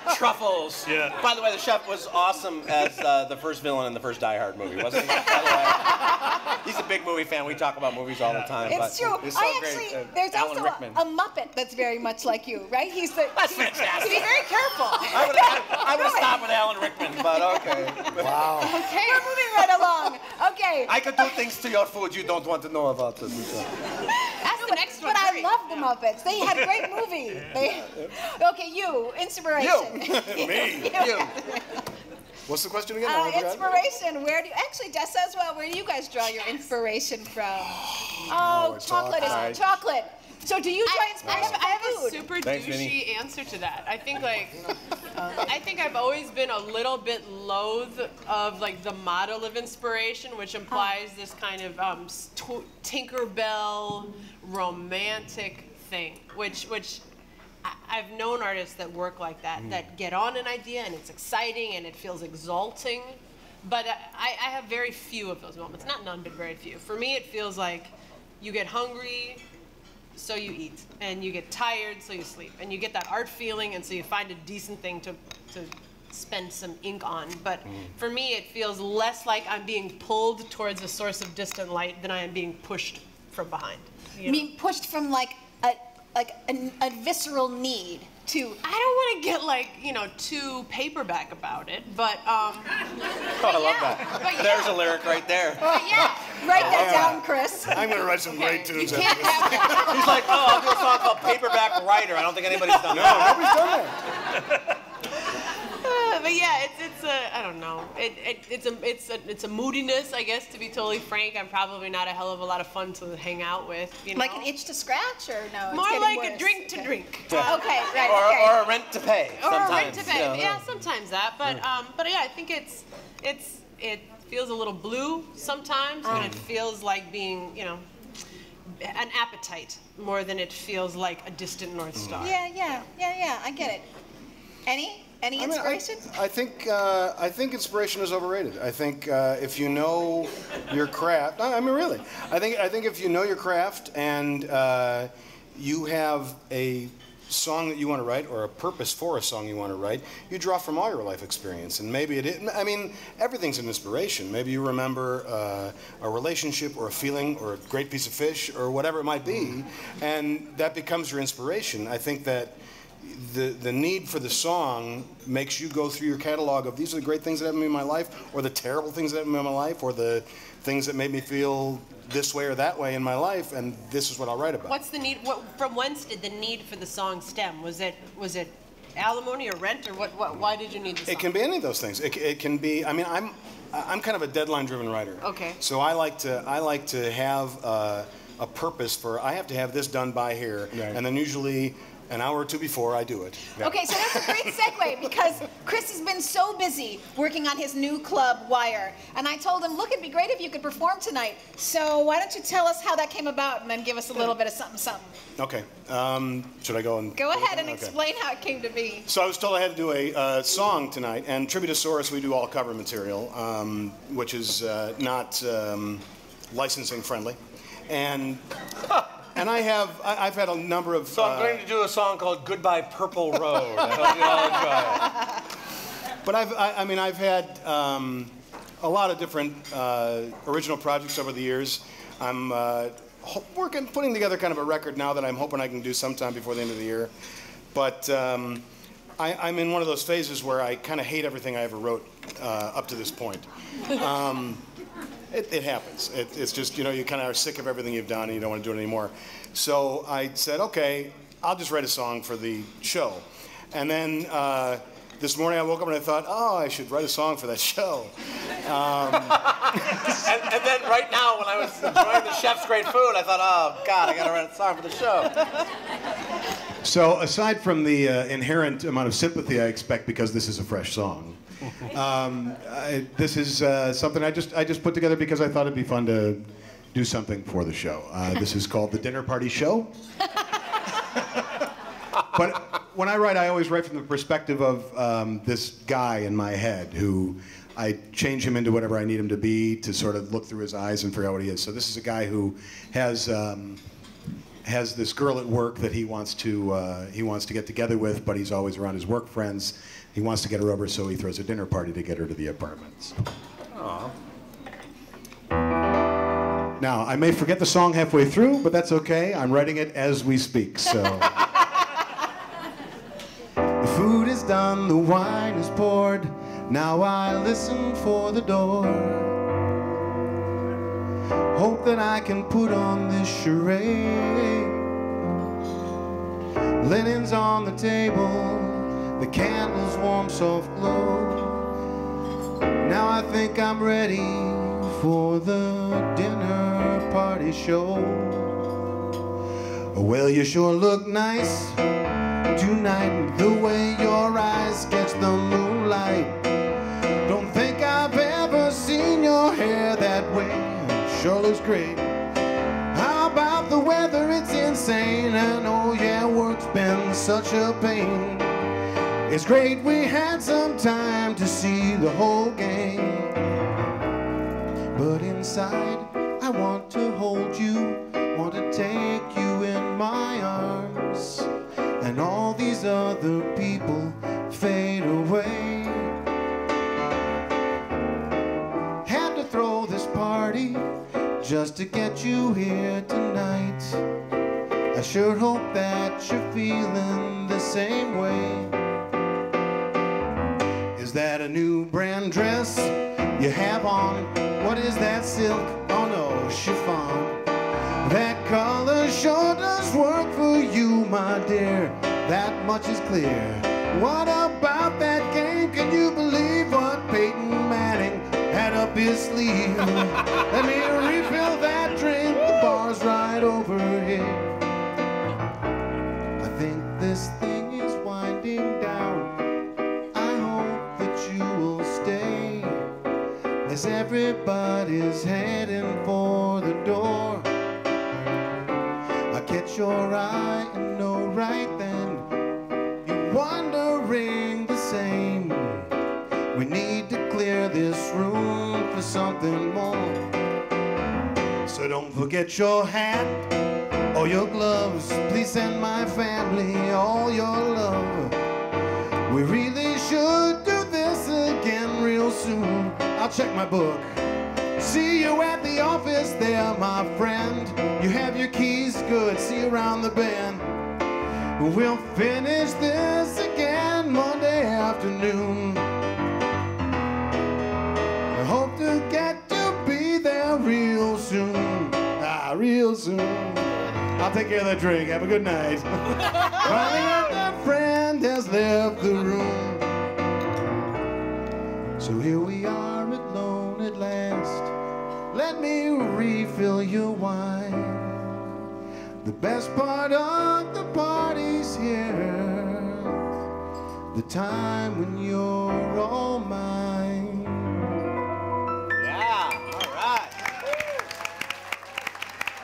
thought truffles. Yeah. By the way, the chef was awesome as uh, the first villain in the first Die Hard movie, wasn't he? By the way, he's a big movie fan. We talk about movies all the time. but It's true. It's so I great. actually, Uh, there's Alan also Rickman. a, a Muppet that's very much like you, right? He's the. That's he- fantastic. Be very careful. I would have I would have stopped with Alan Rickman, but okay. Wow. Okay, we're moving right along. Okay. I could do things to your food you don't want to know about. It. That's the next one. But I love the Muppets. They had a great movie. They, okay, you, inspiration. You. Me. You. What's the question again? Uh, inspiration. Where do you actually, Jess as well? Where do you guys draw your inspiration from? No, Oh, chocolate all is right. chocolate. So do you draw I inspiration have, I have a super Thanks, douchey Vinny. answer to that. I think like I think I've always been a little bit loath of like the model of inspiration, which implies this kind of um, s- t- Tinkerbell romantic thing, which which I- I've known artists that work like that, Mm. that get on an idea and it's exciting and it feels exalting. But I, I have very few of those moments. Not none, but very few. For me, it feels like you get hungry, so you eat, and you get tired, so you sleep, and you get that art feeling, and so you find a decent thing to, to spend some ink on. But mm. for me, it feels less like I'm being pulled towards a source of distant light than I am being pushed from behind. You mean pushed from like a like a, a visceral need to. I don't want to get like you know too paperback about it, but um. Oh, I love that. But yeah. There's a lyric right there. But yeah. Write that down, Chris. I'm going to write some great tunes. You can't this. have He's like, oh, I'll do a song called Paperback Writer. I don't think anybody's done No, that. nobody's done that. Uh, but yeah, it's it's a I don't know. It, it it's a it's a it's a moodiness, I guess. To be totally frank, I'm probably not a hell of a lot of fun to hang out with. You know? Like an itch to scratch, or no? More getting like worse? a drink to Okay. drink. Okay, right. Or, okay. or a rent to pay. Or a rent to pay. Yeah, Yeah, sometimes that. But um, but yeah, I think it's it's it feels a little blue sometimes, and it feels like being you know an appetite more than it feels like a distant north star. Yeah, yeah, yeah, yeah. I get it. Any any I mean, I- inspiration? I, think uh, I think inspiration is overrated. I think uh, if you know your craft, I mean really, I think I think if you know your craft and uh, you have a song that you want to write or a purpose for a song you want to write, you draw from all your life experience. And maybe it is, I mean, everything's an inspiration. Maybe you remember uh, a relationship or a feeling or a great piece of fish or whatever it might be, and that becomes your inspiration. I think that the, the need for the song makes you go through your catalog of these are the great things that happened to me in my life, or the terrible things that happened to me in my life, or the things that made me feel this way or that way in my life, and this is what I'll write about. What's the need? What, from whence did the need for the song stem? Was it was it alimony or rent or what? what why did you need the song? It can be any of those things. It, it can be. I mean, I'm I'm kind of a deadline-driven writer. Okay. So I like to I like to have uh, a purpose for. I have to have this done by here, and then usually an hour or two before I do it. Okay, so that's a great segue because Chris has been so busy working on his new club, Wire. And I told him, look, it'd be great if you could perform tonight. So why don't you tell us how that came about and then give us a little bit of something, something. Okay. Um, should I go and Go ahead and Okay. explain how it came to be. So I was told I had to do a uh, song tonight, and Tributosaurus, we do all cover material, um, which is uh, not um, licensing friendly. And and I have I, I've had a number of. So I'm uh, going to do a song called Goodbye Purple Road. I hope you all enjoy it. But I've, I, I mean, I've had um, a lot of different uh, original projects over the years. I'm uh, ho- working, putting together kind of a record now that I'm hoping I can do sometime before the end of the year. But um, I, I'm in one of those phases where I kind of hate everything I ever wrote uh, up to this point. Um, it, it happens. It, it's just, you know, you kind of are sick of everything you've done and you don't want to do it anymore. So I said, okay, I'll just write a song for the show. And then uh, this morning I woke up and I thought, oh, I should write a song for that show. Um, and, and then right now, when I was enjoying the chef's great food, I thought, oh God, I got to write a song for the show. So, aside from the uh, inherent amount of sympathy I expect because this is a fresh song, um, I, this is uh, something I just I just put together because I thought it'd be fun to do something for the show. Uh, this is called the Dinner Party Show. but when I write, I always write from the perspective of um, this guy in my head who I change him into whatever I need him to be to sort of look through his eyes and figure out what he is. So this is a guy who has. Um, has this girl at work that he wants to uh, he wants to get together with, but he's always around his work friends. He wants to get her over, so he throws a dinner party to get her to the apartments. Aw. Now I may forget the song halfway through, but that's okay. I'm writing it as we speak. So the food is done, the wine is poured. Now I listen for the door. Hope that I can put on this charade. Linens on the table, the candles warm, soft glow. Now I think I'm ready for the dinner party show. Well, you sure look nice tonight, the way your eyes catch the moonlight. Don't think I've ever seen your hair that way sure looks great. How about the weather? It's insane. And oh yeah, work's been such a pain. It's great we had some time to see the whole game. But inside, I want to hold you, want to take you in my arms. And all these other people fade away. Had to throw this party just to get you here tonight. I sure hope that you're feeling the same way. That a new brand dress you have on? What is that silk? Oh no, chiffon. That color sure does work for you, my dear. That much is clear. What about that game? Can you believe what Peyton Manning had up his sleeve? Let me refill that drink. The bar's right over as everybody's heading for the door. I catch your eye and know right then you're wondering the same. We need to clear this room for something more. So don't forget your hat or your gloves. Please send my family all your love. We really should do this again real soon. I'll check my book. See you at the office there, my friend. You have your keys, good. See you around the bend. We'll finish this again Monday afternoon. I hope to get to be there real soon. Ah, real soon. I'll take care of that drink. Have a good night. Finally, that friend has left the room. So here we are alone at last. Let me refill your wine. The best part of the party's here. The time when you're all mine. Yeah, all right.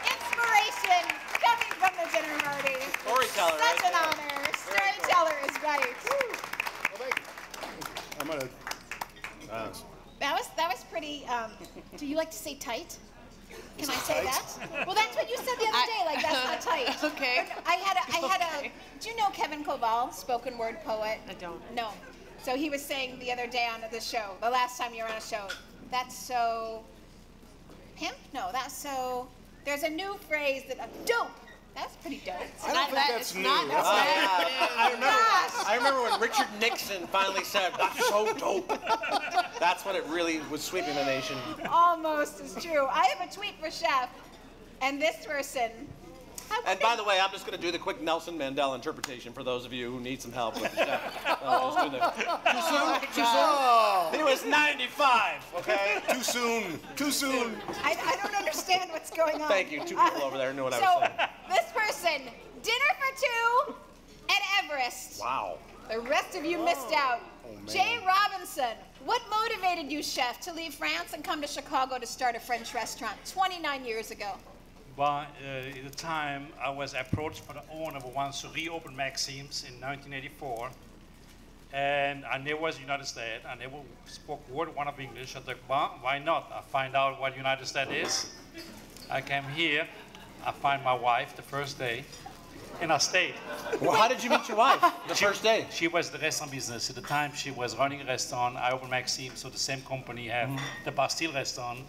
Inspiration coming from the dinner party. Storyteller, Such right an honor. Storyteller is right. I'm gonna. Uh, That was that was pretty. Um, do you like to say tight? Can I say that? Well, that's what you said the other day. Like that's not tight. Okay. But I had a I had a. Do you know Kevin Coval, spoken word poet? I don't. No. So he was saying the other day on the show, the last time you were on a show, that's so. Pimp? No, that's so. There's a new phrase that. Uh, dope. That's pretty dope. I don't Not think that's it's new. not- That's that's not- I remember. I remember when Richard Nixon finally said, "That's so dope." That's when it really was sweeping the nation. Almost is true. I have a tweet for Chef, and this person. And by the way, I'm just going to do the quick Nelson Mandela interpretation for those of you who need some help with the chef. Uh, let's do the- Too soon? Too soon? He was 95, okay? Too soon. Too soon. I, I don't understand what's going on. Thank you. Two people over there knew what I so, was saying. this person, dinner for two at Everest. Wow. The rest of you missed out. Jay Robinson, what motivated you, chef, to leave France and come to Chicago to start a French restaurant 29 years ago? Well, uh, at the time, I was approached by the owner of one to reopen Maxim's in 1984. And I never was United States. I never spoke word one of English. I thought, well, why not? I find out what United States is. I came here. I find my wife the first day. And I stayed. Well, how did you meet your wife the She- first day? She was the restaurant business. At the time, she was running a restaurant. I opened Maxim, so the same company have Mm-hmm. the Bastille restaurant.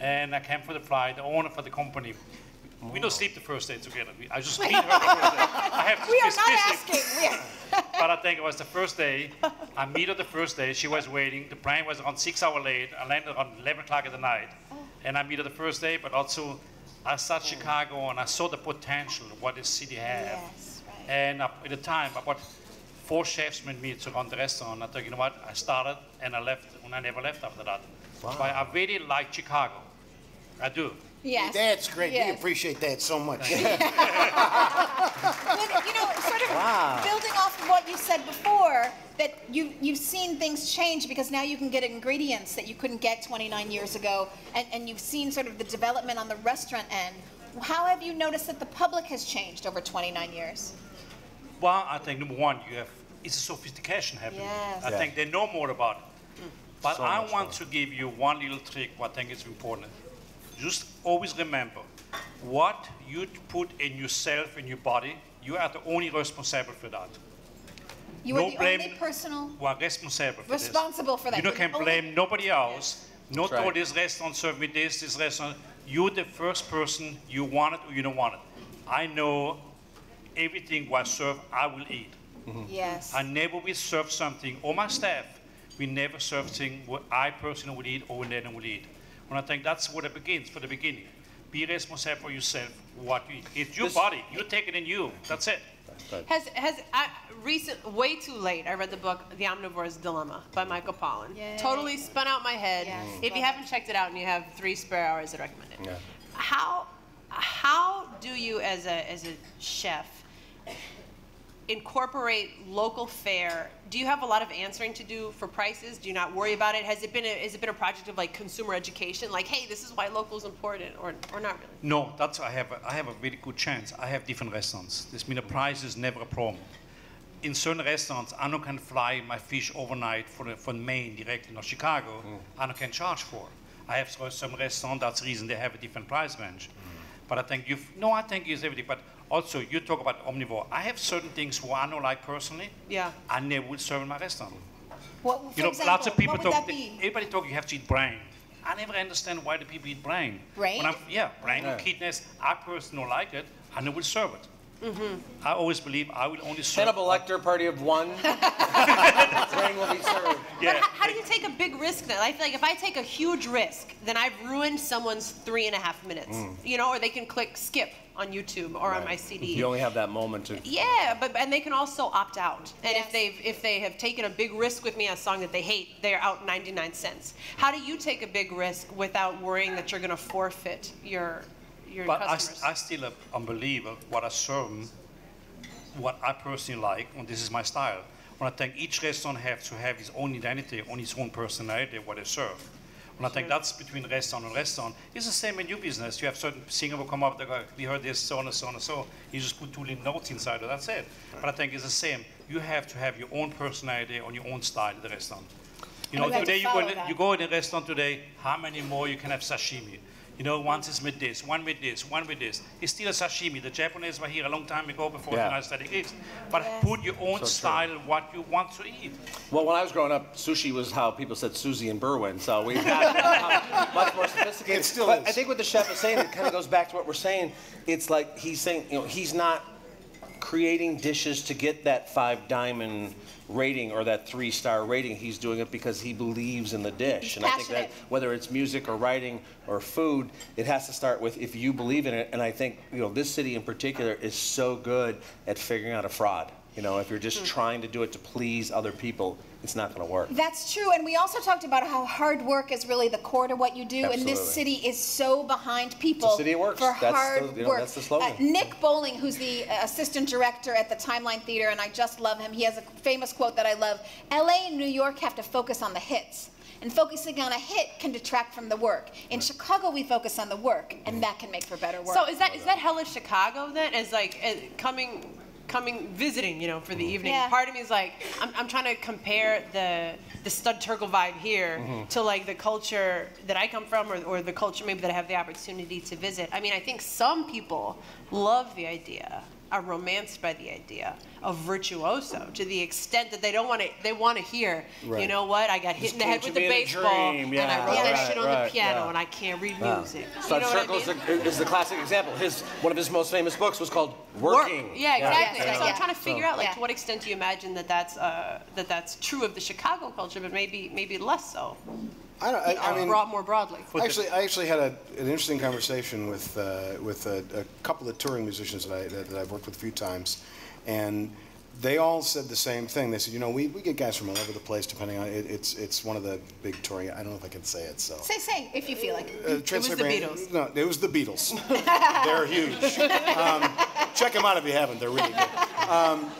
And I came for the flight, the owner for the company. We don't sleep the first day together. We- I just meet her the first day. I have to We are not asking. We are. But I think it was the first day. I meet her the first day. She was waiting. The plane was around six hours late. I landed around 11 o'clock at the night. And I meet her the first day, but also I saw Chicago and I saw the potential of what the city had. Yes, right. And uh, at the time, about four chefs with me to run the restaurant. I thought, you know what? I started and I left, and I never left after that. Wow. But I really like Chicago. I do. Yes. That's great. We appreciate that so much. Well, you know, sort of Wow. building off of what you said before, that you, you've seen things change because now you can get ingredients that you couldn't get 29 years ago, and, and you've seen sort of the development on the restaurant end. How have you noticed that the public has changed over 29 years? Well, I think number one, you have it's a sophistication happening. Yes. I Yeah. think they know more about it. Mm. But So I want more. to give you one little trick. What I think is important. Just always remember, what you put in yourself in your body, you are the only responsible for that. You No are the blame- only personal Who are responsible for this. responsible for that. You You're can the only- blame nobody else. Not That's right. all this restaurant serve me this, this restaurant. You're the first person. You want it or you don't want it. I know everything was served. I will eat. Mm-hmm. Yes. I never will serve something, or my staff, we never serve things what I personally would eat or when they would eat. And I think that's what it begins, for the beginning. Be responsible for yourself, what you eat. It's your This- body. You take it in you. That's it. Has has I, recent way too late? I read the book The Omnivore's Dilemma by Michael Pollan. Yay. Totally spun out my head. Yes. If you haven't checked it out and you have three spare hours, I'd recommend it. Yeah. How how do you as a as a chef incorporate local fare? Do you have a lot of answering to do for prices? Do you not worry about it? Has it been a, has it been a project of like consumer education? Like, hey, this is why local is important, or or not really? No, that's I have. A, I have a very good chance. I have different restaurants. This means the price is never a problem. In certain restaurants, I don't can fly my fish overnight for from Maine directly to Chicago. Mm. I don't can charge for. It. I have some restaurants. That's the reason they have a different price range. But I think you've, no, I think it's everything. But also, you talk about omnivore. I have certain things who I don't like personally. Yeah. I never will serve in my restaurant. What, for You know, example, lots of people talk. that be? Everybody talk. You have to eat brain. I never understand why the people eat brain. Brain? When I'm, yeah, brain Yeah. or kidneys. I personally don't like it. I never will serve it. Mm-hmm. I always believe I will only serve. Hannibal Lecter, party of one. Brain will be served. Yeah. But how, how do you take a big risk then? I feel like if I take a huge risk, then I've ruined someone's three and a half minutes. Mm. You know, or they can click skip on YouTube or on my CD. You only have that moment to. Yeah, but and they can also opt out. And Yes. if they've if they have taken a big risk with me on a song that they hate, they're out 99 cents. How do you take a big risk without worrying that you're going to forfeit your your But I, customers? I still uh, a unbeliever what I serve, what I personally like, and this is my style. When I think each restaurant has to have its own identity, on its own personality, what they serve. When I think that's between restaurant and restaurant, it's the same in your business. You have certain singer will come up, they go, we heard this, so on and so on and so. You just put two little notes inside it, that's it. But I think it's the same. You have to have your own personality on your own style at the restaurant. You know, And you have to today you go, in, you go in a restaurant today, how many more you can have sashimi? You know, once it's with this, one with this, one with this. It's still a sashimi. The Japanese were here a long time ago before Yeah. the United States exists. But put your own So true. style, what you want to eat. Well, when I was growing up, sushi was how people said Susie and Berwin, so we had much more sophisticated. It still but is. I think what the chef is saying, it kind of goes back to what we're saying. It's like he's saying, you know, he's not creating dishes to get that five diamond rating or that three star rating. He's doing it because he believes in the dish. He's and I think that whether it's music or writing or food, it has to start with if you believe in it. And I think, you know, this city in particular is so good at figuring out a fraud. You know, if you're just trying to do it to please other people, it's not going to work. That's true, and we also talked about how hard work is really the core to what you do, and this city is so behind people city works. for That's hard the- you know, work. that's the slogan. Uh, Nick Bowling, who's the uh, assistant director at the Timeline Theater, and I just love him. He has a famous quote that I love: "L.A. and New York have to focus on the hits." And focusing on a hit can detract from the work. In Chicago, we focus on the work, and that can make for better work. So is that is that hella Chicago then? As like uh, coming coming visiting, you know, for the evening. Yeah. Part of me is like I'm, I'm trying to compare the the Studs Terkel vibe here Mhm. to like the culture that I come from or, or the culture maybe that I have the opportunity to visit. I mean, I think some people love the idea, are romanced by the idea of virtuoso to the extent that they don't want to they want to hear, you know what, I got hit This in the head with the a baseball dream, and I yeah, wrote that right, shit on the piano yeah. and I can't read Yeah. music. You Stud know what I is mean? the, is the classic example. His one of his most famous books was called Working. Yeah, exactly. Yeah. So I'm trying to figure So- out, like, to what extent do you imagine that that's uh, that that's true of the Chicago culture, but maybe maybe less so. I don't. I, I mean, broad, more broadly. Actually, I actually had a, an interesting conversation with uh, with a, a couple of touring musicians that, I, that, that I've worked with a few times, and they all said the same thing. They said, you know, we, we get guys from all over the place. Depending on it, it's it's one of the big touring. I don't know if I can say it. So. say, say, if you feel like it. Uh, Trans-Siberian- No, it was the Beatles. They're huge. Um, check them out if you haven't. They're really good. Um,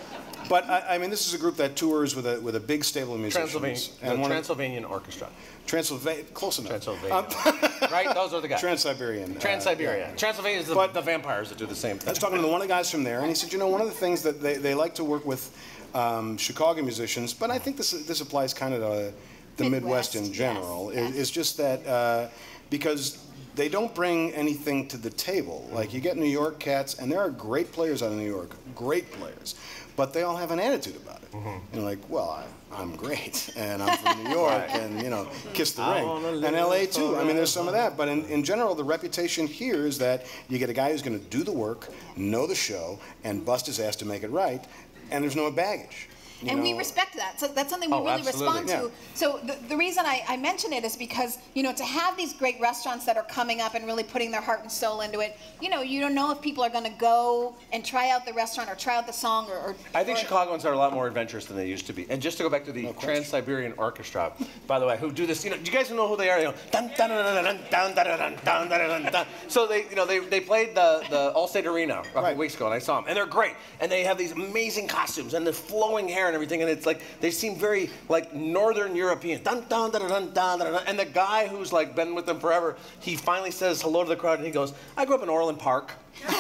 but I, I mean, this is a group that tours with a with a big stable of musicians. Transylvania, the one of- Transylvanian Orchestra. Transylvania, close enough. Transylvania. right? Those are the guys. Trans-Siberian. uh, Trans-Siberia. yeah. Transylvania is the, the vampires that do the same thing. I was talking to one of the guys from there, and he said, you know, one of the things that they, they like to work with um, Chicago musicians, but I think this this applies kind of to the Midwest, Midwest, in yes, general, is, yes. is just that uh, because they don't bring anything to the table. Like you get New York cats, and there are great players out of New York, great players, but they all have an attitude about it. Mm-hmm. You're like, well, I, I'm great, and I'm from New York, Right. and you know, kiss the I ring, and LA too. I mean, there's some of that, but in, in general, the reputation here is that you get a guy who's going to do the work, know the show, and bust his ass to make it right, and there's no baggage. And we respect that. So that's something we Oh, really respond to. So the, the reason I, I mention it is because, you know, to have these great restaurants that are coming up and really putting their heart and soul into it, you know, you don't know if people are going to go and try out the restaurant or try out the song or. or I think or- Chicagoans are a lot more adventurous than they used to be. And just to go back to the Trans-Siberian Orchestra, by the way, who do this, you know, do you guys know who they are? You know, dun, dun, dun, dun, dun, dun, dun, dun, dun, dun, dun, dun. So they, you know, they, they played the, the Allstate Arena a couple weeks ago, and I saw them, and they're great. And they have these amazing costumes and the flowing hair and everything, and it's like they seem very like Northern European. Dun, dun, dun, dun, dun, dun, dun. And the guy who's like been with them forever, he finally says hello to the crowd, and he goes, "I grew up in Orland Park."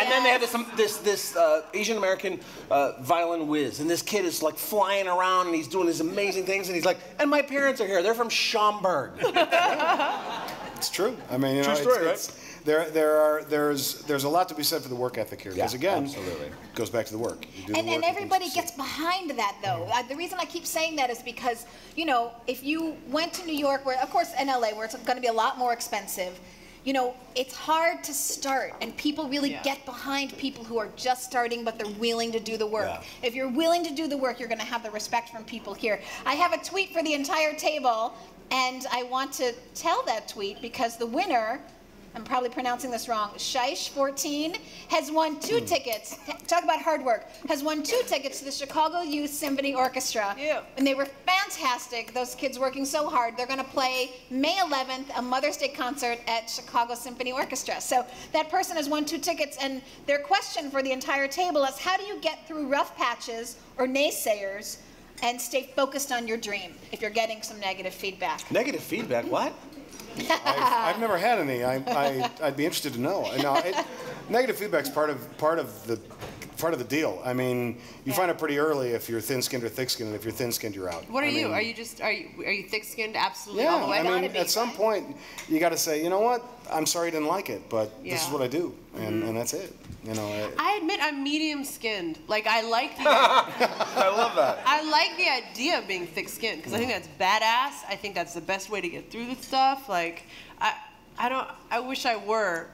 And then they have this um, this this uh, Asian American uh, violin whiz, and this kid is like flying around, and he's doing these amazing things, and he's like, and my parents are here. They're from Schaumburg. It's true. I mean, you know, True it's- story, it's- There, there are, there's, there's a lot to be said for the work ethic here. Because Yeah, again, absolutely. it goes back to the work. You do and, the and work, you everybody gets behind that though. Uh, the reason I keep saying that is because, you know, if you went to New York, where of course in LA, where it's going to be a lot more expensive, you know, it's hard to start, and people really Yeah. get behind people who are just starting, but they're willing to do the work. Yeah. If you're willing to do the work, you're going to have the respect from people here. I have a tweet for the entire table, and I want to tell that tweet because the winner. I'm probably pronouncing this wrong. Shish14 has won two hmm. tickets. Talk about hard work. Has won two tickets to the Chicago Youth Symphony Orchestra. Yeah. And they were fantastic. Those kids working so hard. They're going to play May 11th, a Mother's Day concert at Chicago Symphony Orchestra. So that person has won two tickets. And their question for the entire table is how do you get through rough patches or naysayers and stay focused on your dream if you're getting some negative feedback? Negative feedback? What? I've, I've never had any. I, I, I'd be interested to know. No, it, Negative feedback's part of part of the part of the deal. I mean, you find it pretty early if you're thin-skinned or thick-skinned, and if you're thin-skinned, you're out. What are I you? mean, Are you just are you are you thick-skinned absolutely Yeah, all the way? I mean, at some point, you got to say, you know what? I'm sorry I didn't like it, but this is what I do, and, mm-hmm. and that's it. You know. I- I admit I'm medium skinned. Like I like the I love that. I like the idea of being thick skinned because I think that's badass. I think that's the best way to get through the stuff. Like I I don't I wish I were,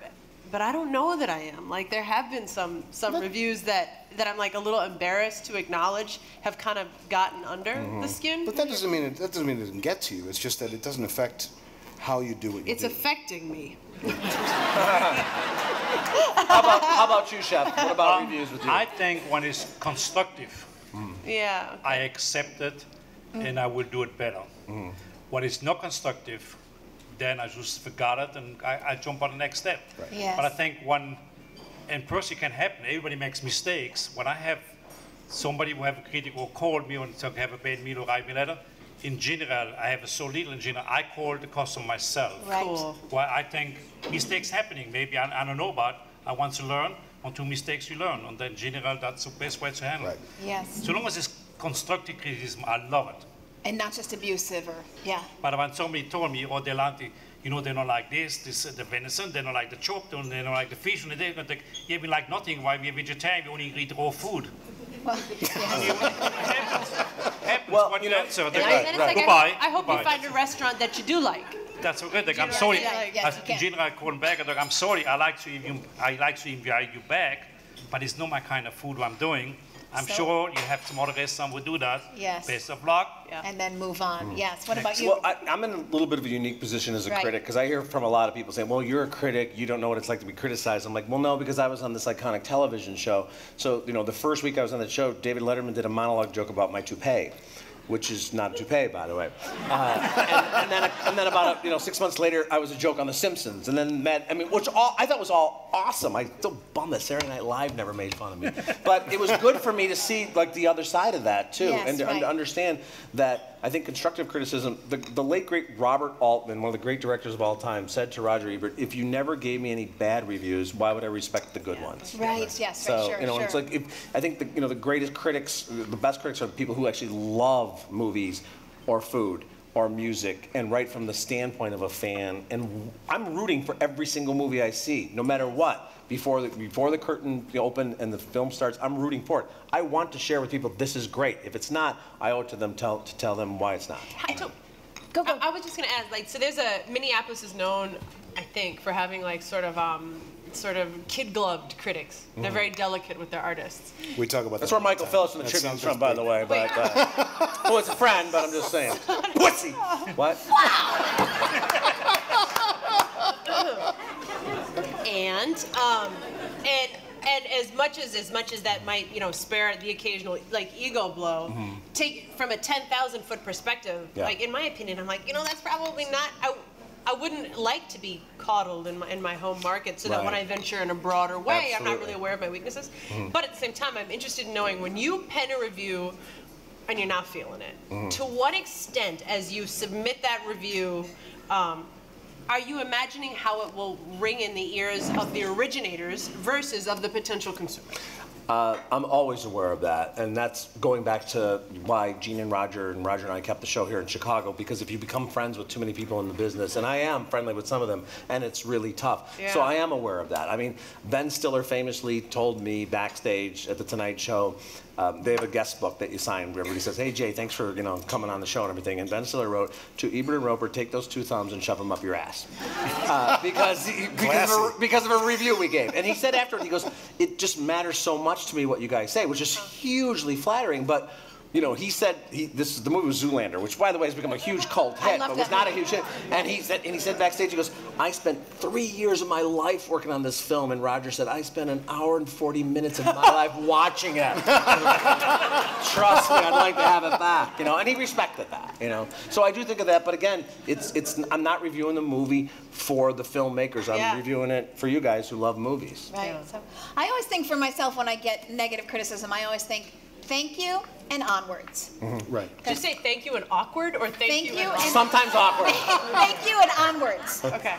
but I don't know that I am. Like there have been some some reviews that that I'm like a little embarrassed to acknowledge have kind of gotten under the Mhm. skin. But that doesn't mean it, that doesn't mean it doesn't get to you. It's just that it doesn't affect how you do what you It's do. affecting me. How about, how about you, Chef? What about um, reviews with you? I think when it's constructive, mm. Yeah. I accept it mm. and I will do it better. Mm. When it's not constructive, then I just forgot it and I, I jump on the next step. Yes. But I think when, and personally can happen, everybody makes mistakes. When I have somebody who have a critic or call me and say, have a bad meal or write me a letter, in general, I have so little in general, I call the customer myself. Right. Cool. Well, I think mistakes happening, maybe I, I don't know about, I want to learn, on two mistakes you learn, and then in general, that's the best way to handle it. Yes. So long as it's constructive criticism, I love it. And not just abusive or, yeah. But when somebody told me, oh, they like the, you know, they don't like this, this, uh, the venison, they don't like the chop, they don't, they don't like the fish, and they don't like, yeah, we like nothing, why we are vegetarian, we only eat raw food. Well, Happens when you answer, they And, go, I, like, goodbye, I, I hope goodbye. you find a restaurant that you do like. That's okay. Like, I'm sorry. yeah, yes, As you in can. general, I back. Like, I'm sorry. I like to invite I like to invite you back, but it's not my kind of food. What I'm doing. I'm So- sure you have some other restaurant will do that. Yes. Best of luck. And then move on. Hmm. Yes. What about you? Well, I, I'm in a little bit of a unique position as a Right. critic because I hear from a lot of people saying, "Well, you're a critic. You don't know what it's like to be criticized." I'm like, "Well, no, because I was on this iconic television show. So, you know, the first week I was on the show, David Letterman did a monologue joke about my toupee." Which is not a toupee, by the way. Uh, and, and then, and then about a, you know six months later, I was a joke on The Simpsons, and then Matt. I mean, which all I thought was all awesome. I still bummed that Saturday Night Live never made fun of me, but it was good for me to see like the other side of that too, Yes, and, to, right. to understand that I think constructive criticism. The, the late great Robert Altman, one of the great directors of all time, said to Roger Ebert, "If you never gave me any bad reviews, why would I respect the good ones?" Right. Yes. So right. Sure. you know, sure. it's like if, I think the, you know the greatest critics, the best critics are people who actually love movies, or food, or music, and write from the standpoint of a fan. And I'm rooting for every single movie I see, no matter what. Before the before the curtain open and the film starts, I'm rooting for it. I want to share with people this is great. If it's not, I owe it to them tell, to tell them why it's not. I, don't- I, I was just gonna add, like, so there's a Minneapolis is known, I think, for having like sort of um, sort of kid-gloved critics. They're Mhm. very delicate with their artists. We talk about that. That's that where Michael Phillips from the That Tribune's sounds from, by the way. But uh, well, it's a friend, but I'm just saying. Pussy. What? And um, and and as much as as much as that might you know spare the occasional like ego blow, take from a ten thousand foot perspective. Yeah. Like in my opinion, I'm like you know that's probably not. I, I wouldn't like to be coddled in my, in my home market so that when I venture in a broader way, I'm not really aware of my weaknesses. Mhm. But at the same time, I'm interested in knowing when you pen a review and you're not feeling it, Mhm. to what extent, as you submit that review, um, are you imagining how it will ring in the ears of the originators versus of the potential consumer? Uh, I'm always aware of that, and that's going back to why Gene and Roger and Roger and I kept the show here in Chicago. Because if you become friends with too many people in the business, and I am friendly with some of them, and it's really tough. So I am aware of that. I mean, Ben Stiller famously told me backstage at the Tonight Show. Um, they have a guest book that you sign where everybody says, "Hey Jay, thanks for you know coming on the show and everything." And Ben Stiller wrote to Ebert and Roeper, "Take those two thumbs and shove them up your ass," uh, because because of, a, because of a review we gave. And he said afterward, he goes, "It just matters so much to me what you guys say," which is hugely flattering. But you know, he said he, this is the movie was Zoolander, which by the way has become a huge cult hit, but was not a huge hit. And he said, and he said backstage, he goes, "I spent three years of my life working on this film," and Roger said, "I spent an hour and forty minutes of my life watching it." Trust me, I'd like to have it back. You know, and he respected that. You know, so I do think of that. But again, it's it's I'm not reviewing the movie for the filmmakers. I'm Yeah. reviewing it for you guys who love movies. Right. So I always think for myself when I get negative criticism, I always think, thank you and onwards. Mm-hmm, right. Did you say thank you and awkward or thank, Thank you, you and and- Sometimes awkward. thank you and onwards. Okay.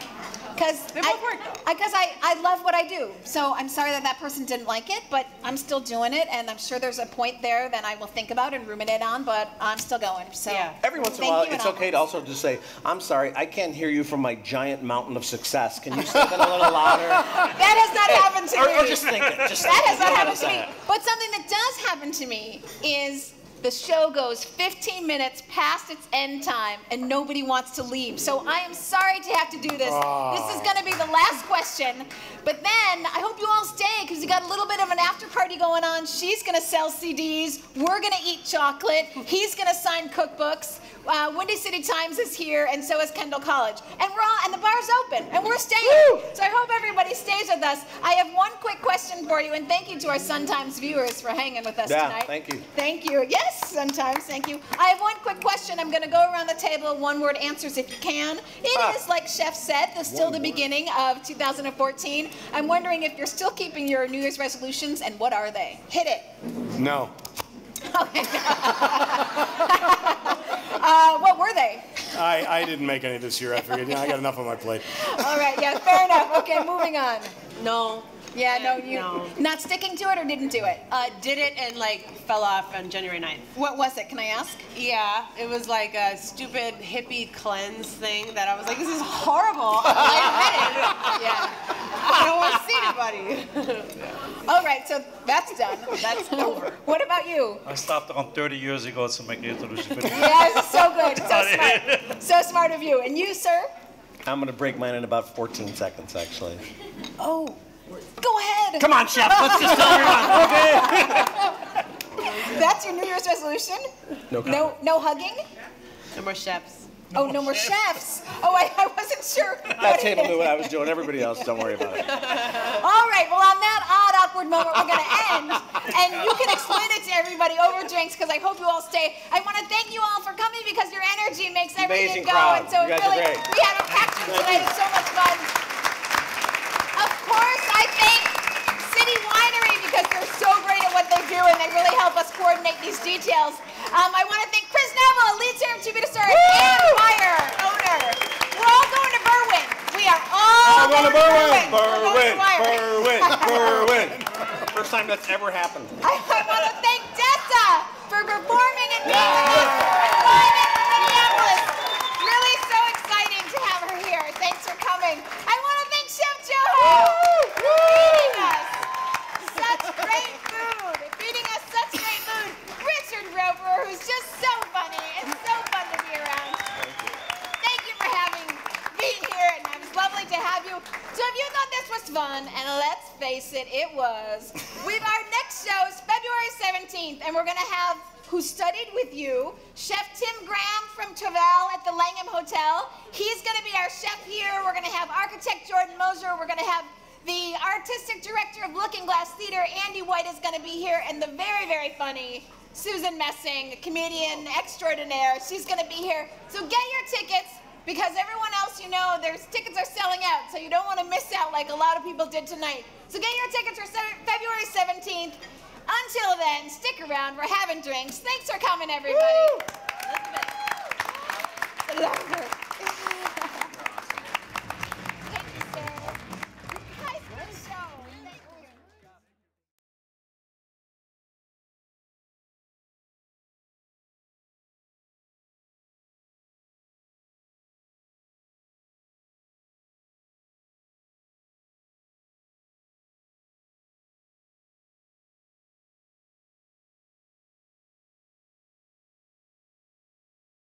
Because I, because I, I love what I do. So I'm sorry that that person didn't like it, but I'm still doing it, and I'm sure there's a point there that I will think about and ruminate on, but I'm still going. So yeah. Every once in a while, it's and okay to also just say, I'm sorry, I can't hear you from my giant mountain of success. Can you say that a little louder? That has not happened to or- me. or just think it, just that think has not happened to to me. But something that does happen to me is the show goes 15 minutes past its end time and nobody wants to leave. So I am sorry to have to do this. Ah. This is going to be the last question. But then I hope you all stay because we got a little bit of an after party going on. She's going to sell CDs. We're going to eat chocolate. He's going to sign cookbooks. Uh, Windy City Times is here, and so is Kendall College. And we're all, and the bar's open, and we're staying. So I hope everybody stays with us. I have one quick question for you, and thank you to our Sun Times viewers for hanging with us Yeah, tonight. thank you. Thank you. Yes, Sun Times, Thank you. I have one quick question. I'm going to go around the table, one word answers if you can. It is, like Chef said, the, still the beginning of 2014. I'm wondering if you're still keeping your New Year's resolutions, and what are they? Hit it. No. Uh, what were they? I, I didn't make any this year. I figured, yeah, I got enough on my plate. All right, yeah, fair enough. Okay, moving on. No. Yeah, no, you not sticking to it or didn't do it? Uh, did it and like fell off on January 9th. What was it? Can I ask? Yeah, it was like a stupid hippie cleanse thing that I was like, this is horrible. I admit it. Yeah. I don't want to see anybody. All right, so that's done. That's over. What about you? I stopped around 30 years ago to make resolution for Yeah, this is so good. So smart. So smart of you. And you, sir? I'm going to break mine in about 14 seconds, actually. Oh, go ahead. Come on, Chef, let's just tell everyone, That's your New Year's resolution? No No, no hugging? No more chefs. Oh, no more chefs. Oh, I, I wasn't sure. That table knew what I was doing. Everybody else, don't worry about it. All right, well, on that odd, awkward moment, we're going to end. And you can explain it to everybody over drinks because I hope you all stay. I want to thank you all for coming because your energy makes everything Amazing go. crowd. And so You it guys are really, great. we had a packed room tonight. It was so much fun. Of course, I thank City Winery because they're so great at what they do and they really help us coordinate these details. Um, I want to thank Chris Neville, lead singer of Tributosaurus, and Wire owner. We're all going to Berwyn. We are all I'm going to Berwyn. Berwyn. We're Berwyn. Berwyn. Berwyn. First time that's ever happened. I, I want to thank Dessa for performing and being with us in Minneapolis. Really so exciting to have her here. Thanks for coming. I here, and it was lovely to have you. So if you thought this was fun, and let's face it, it was. We've our next show is February 17th, and we're gonna have who studied with you, Chef Tim Graham from Travelle at the Langham Hotel. He's gonna be our chef here. We're gonna have architect Jordan Mozer. We're gonna have the artistic director of Lookingglass Theater, Andy White, is gonna be here, and the very, very funny Susan Messing, comedian extraordinaire. She's gonna be here. So get your tickets because everyone else you know, their tickets are selling out, so you don't want to miss out like a lot of people did tonight. So get your tickets for February 17th. Until then, stick around. We're having drinks. Thanks for coming, everybody.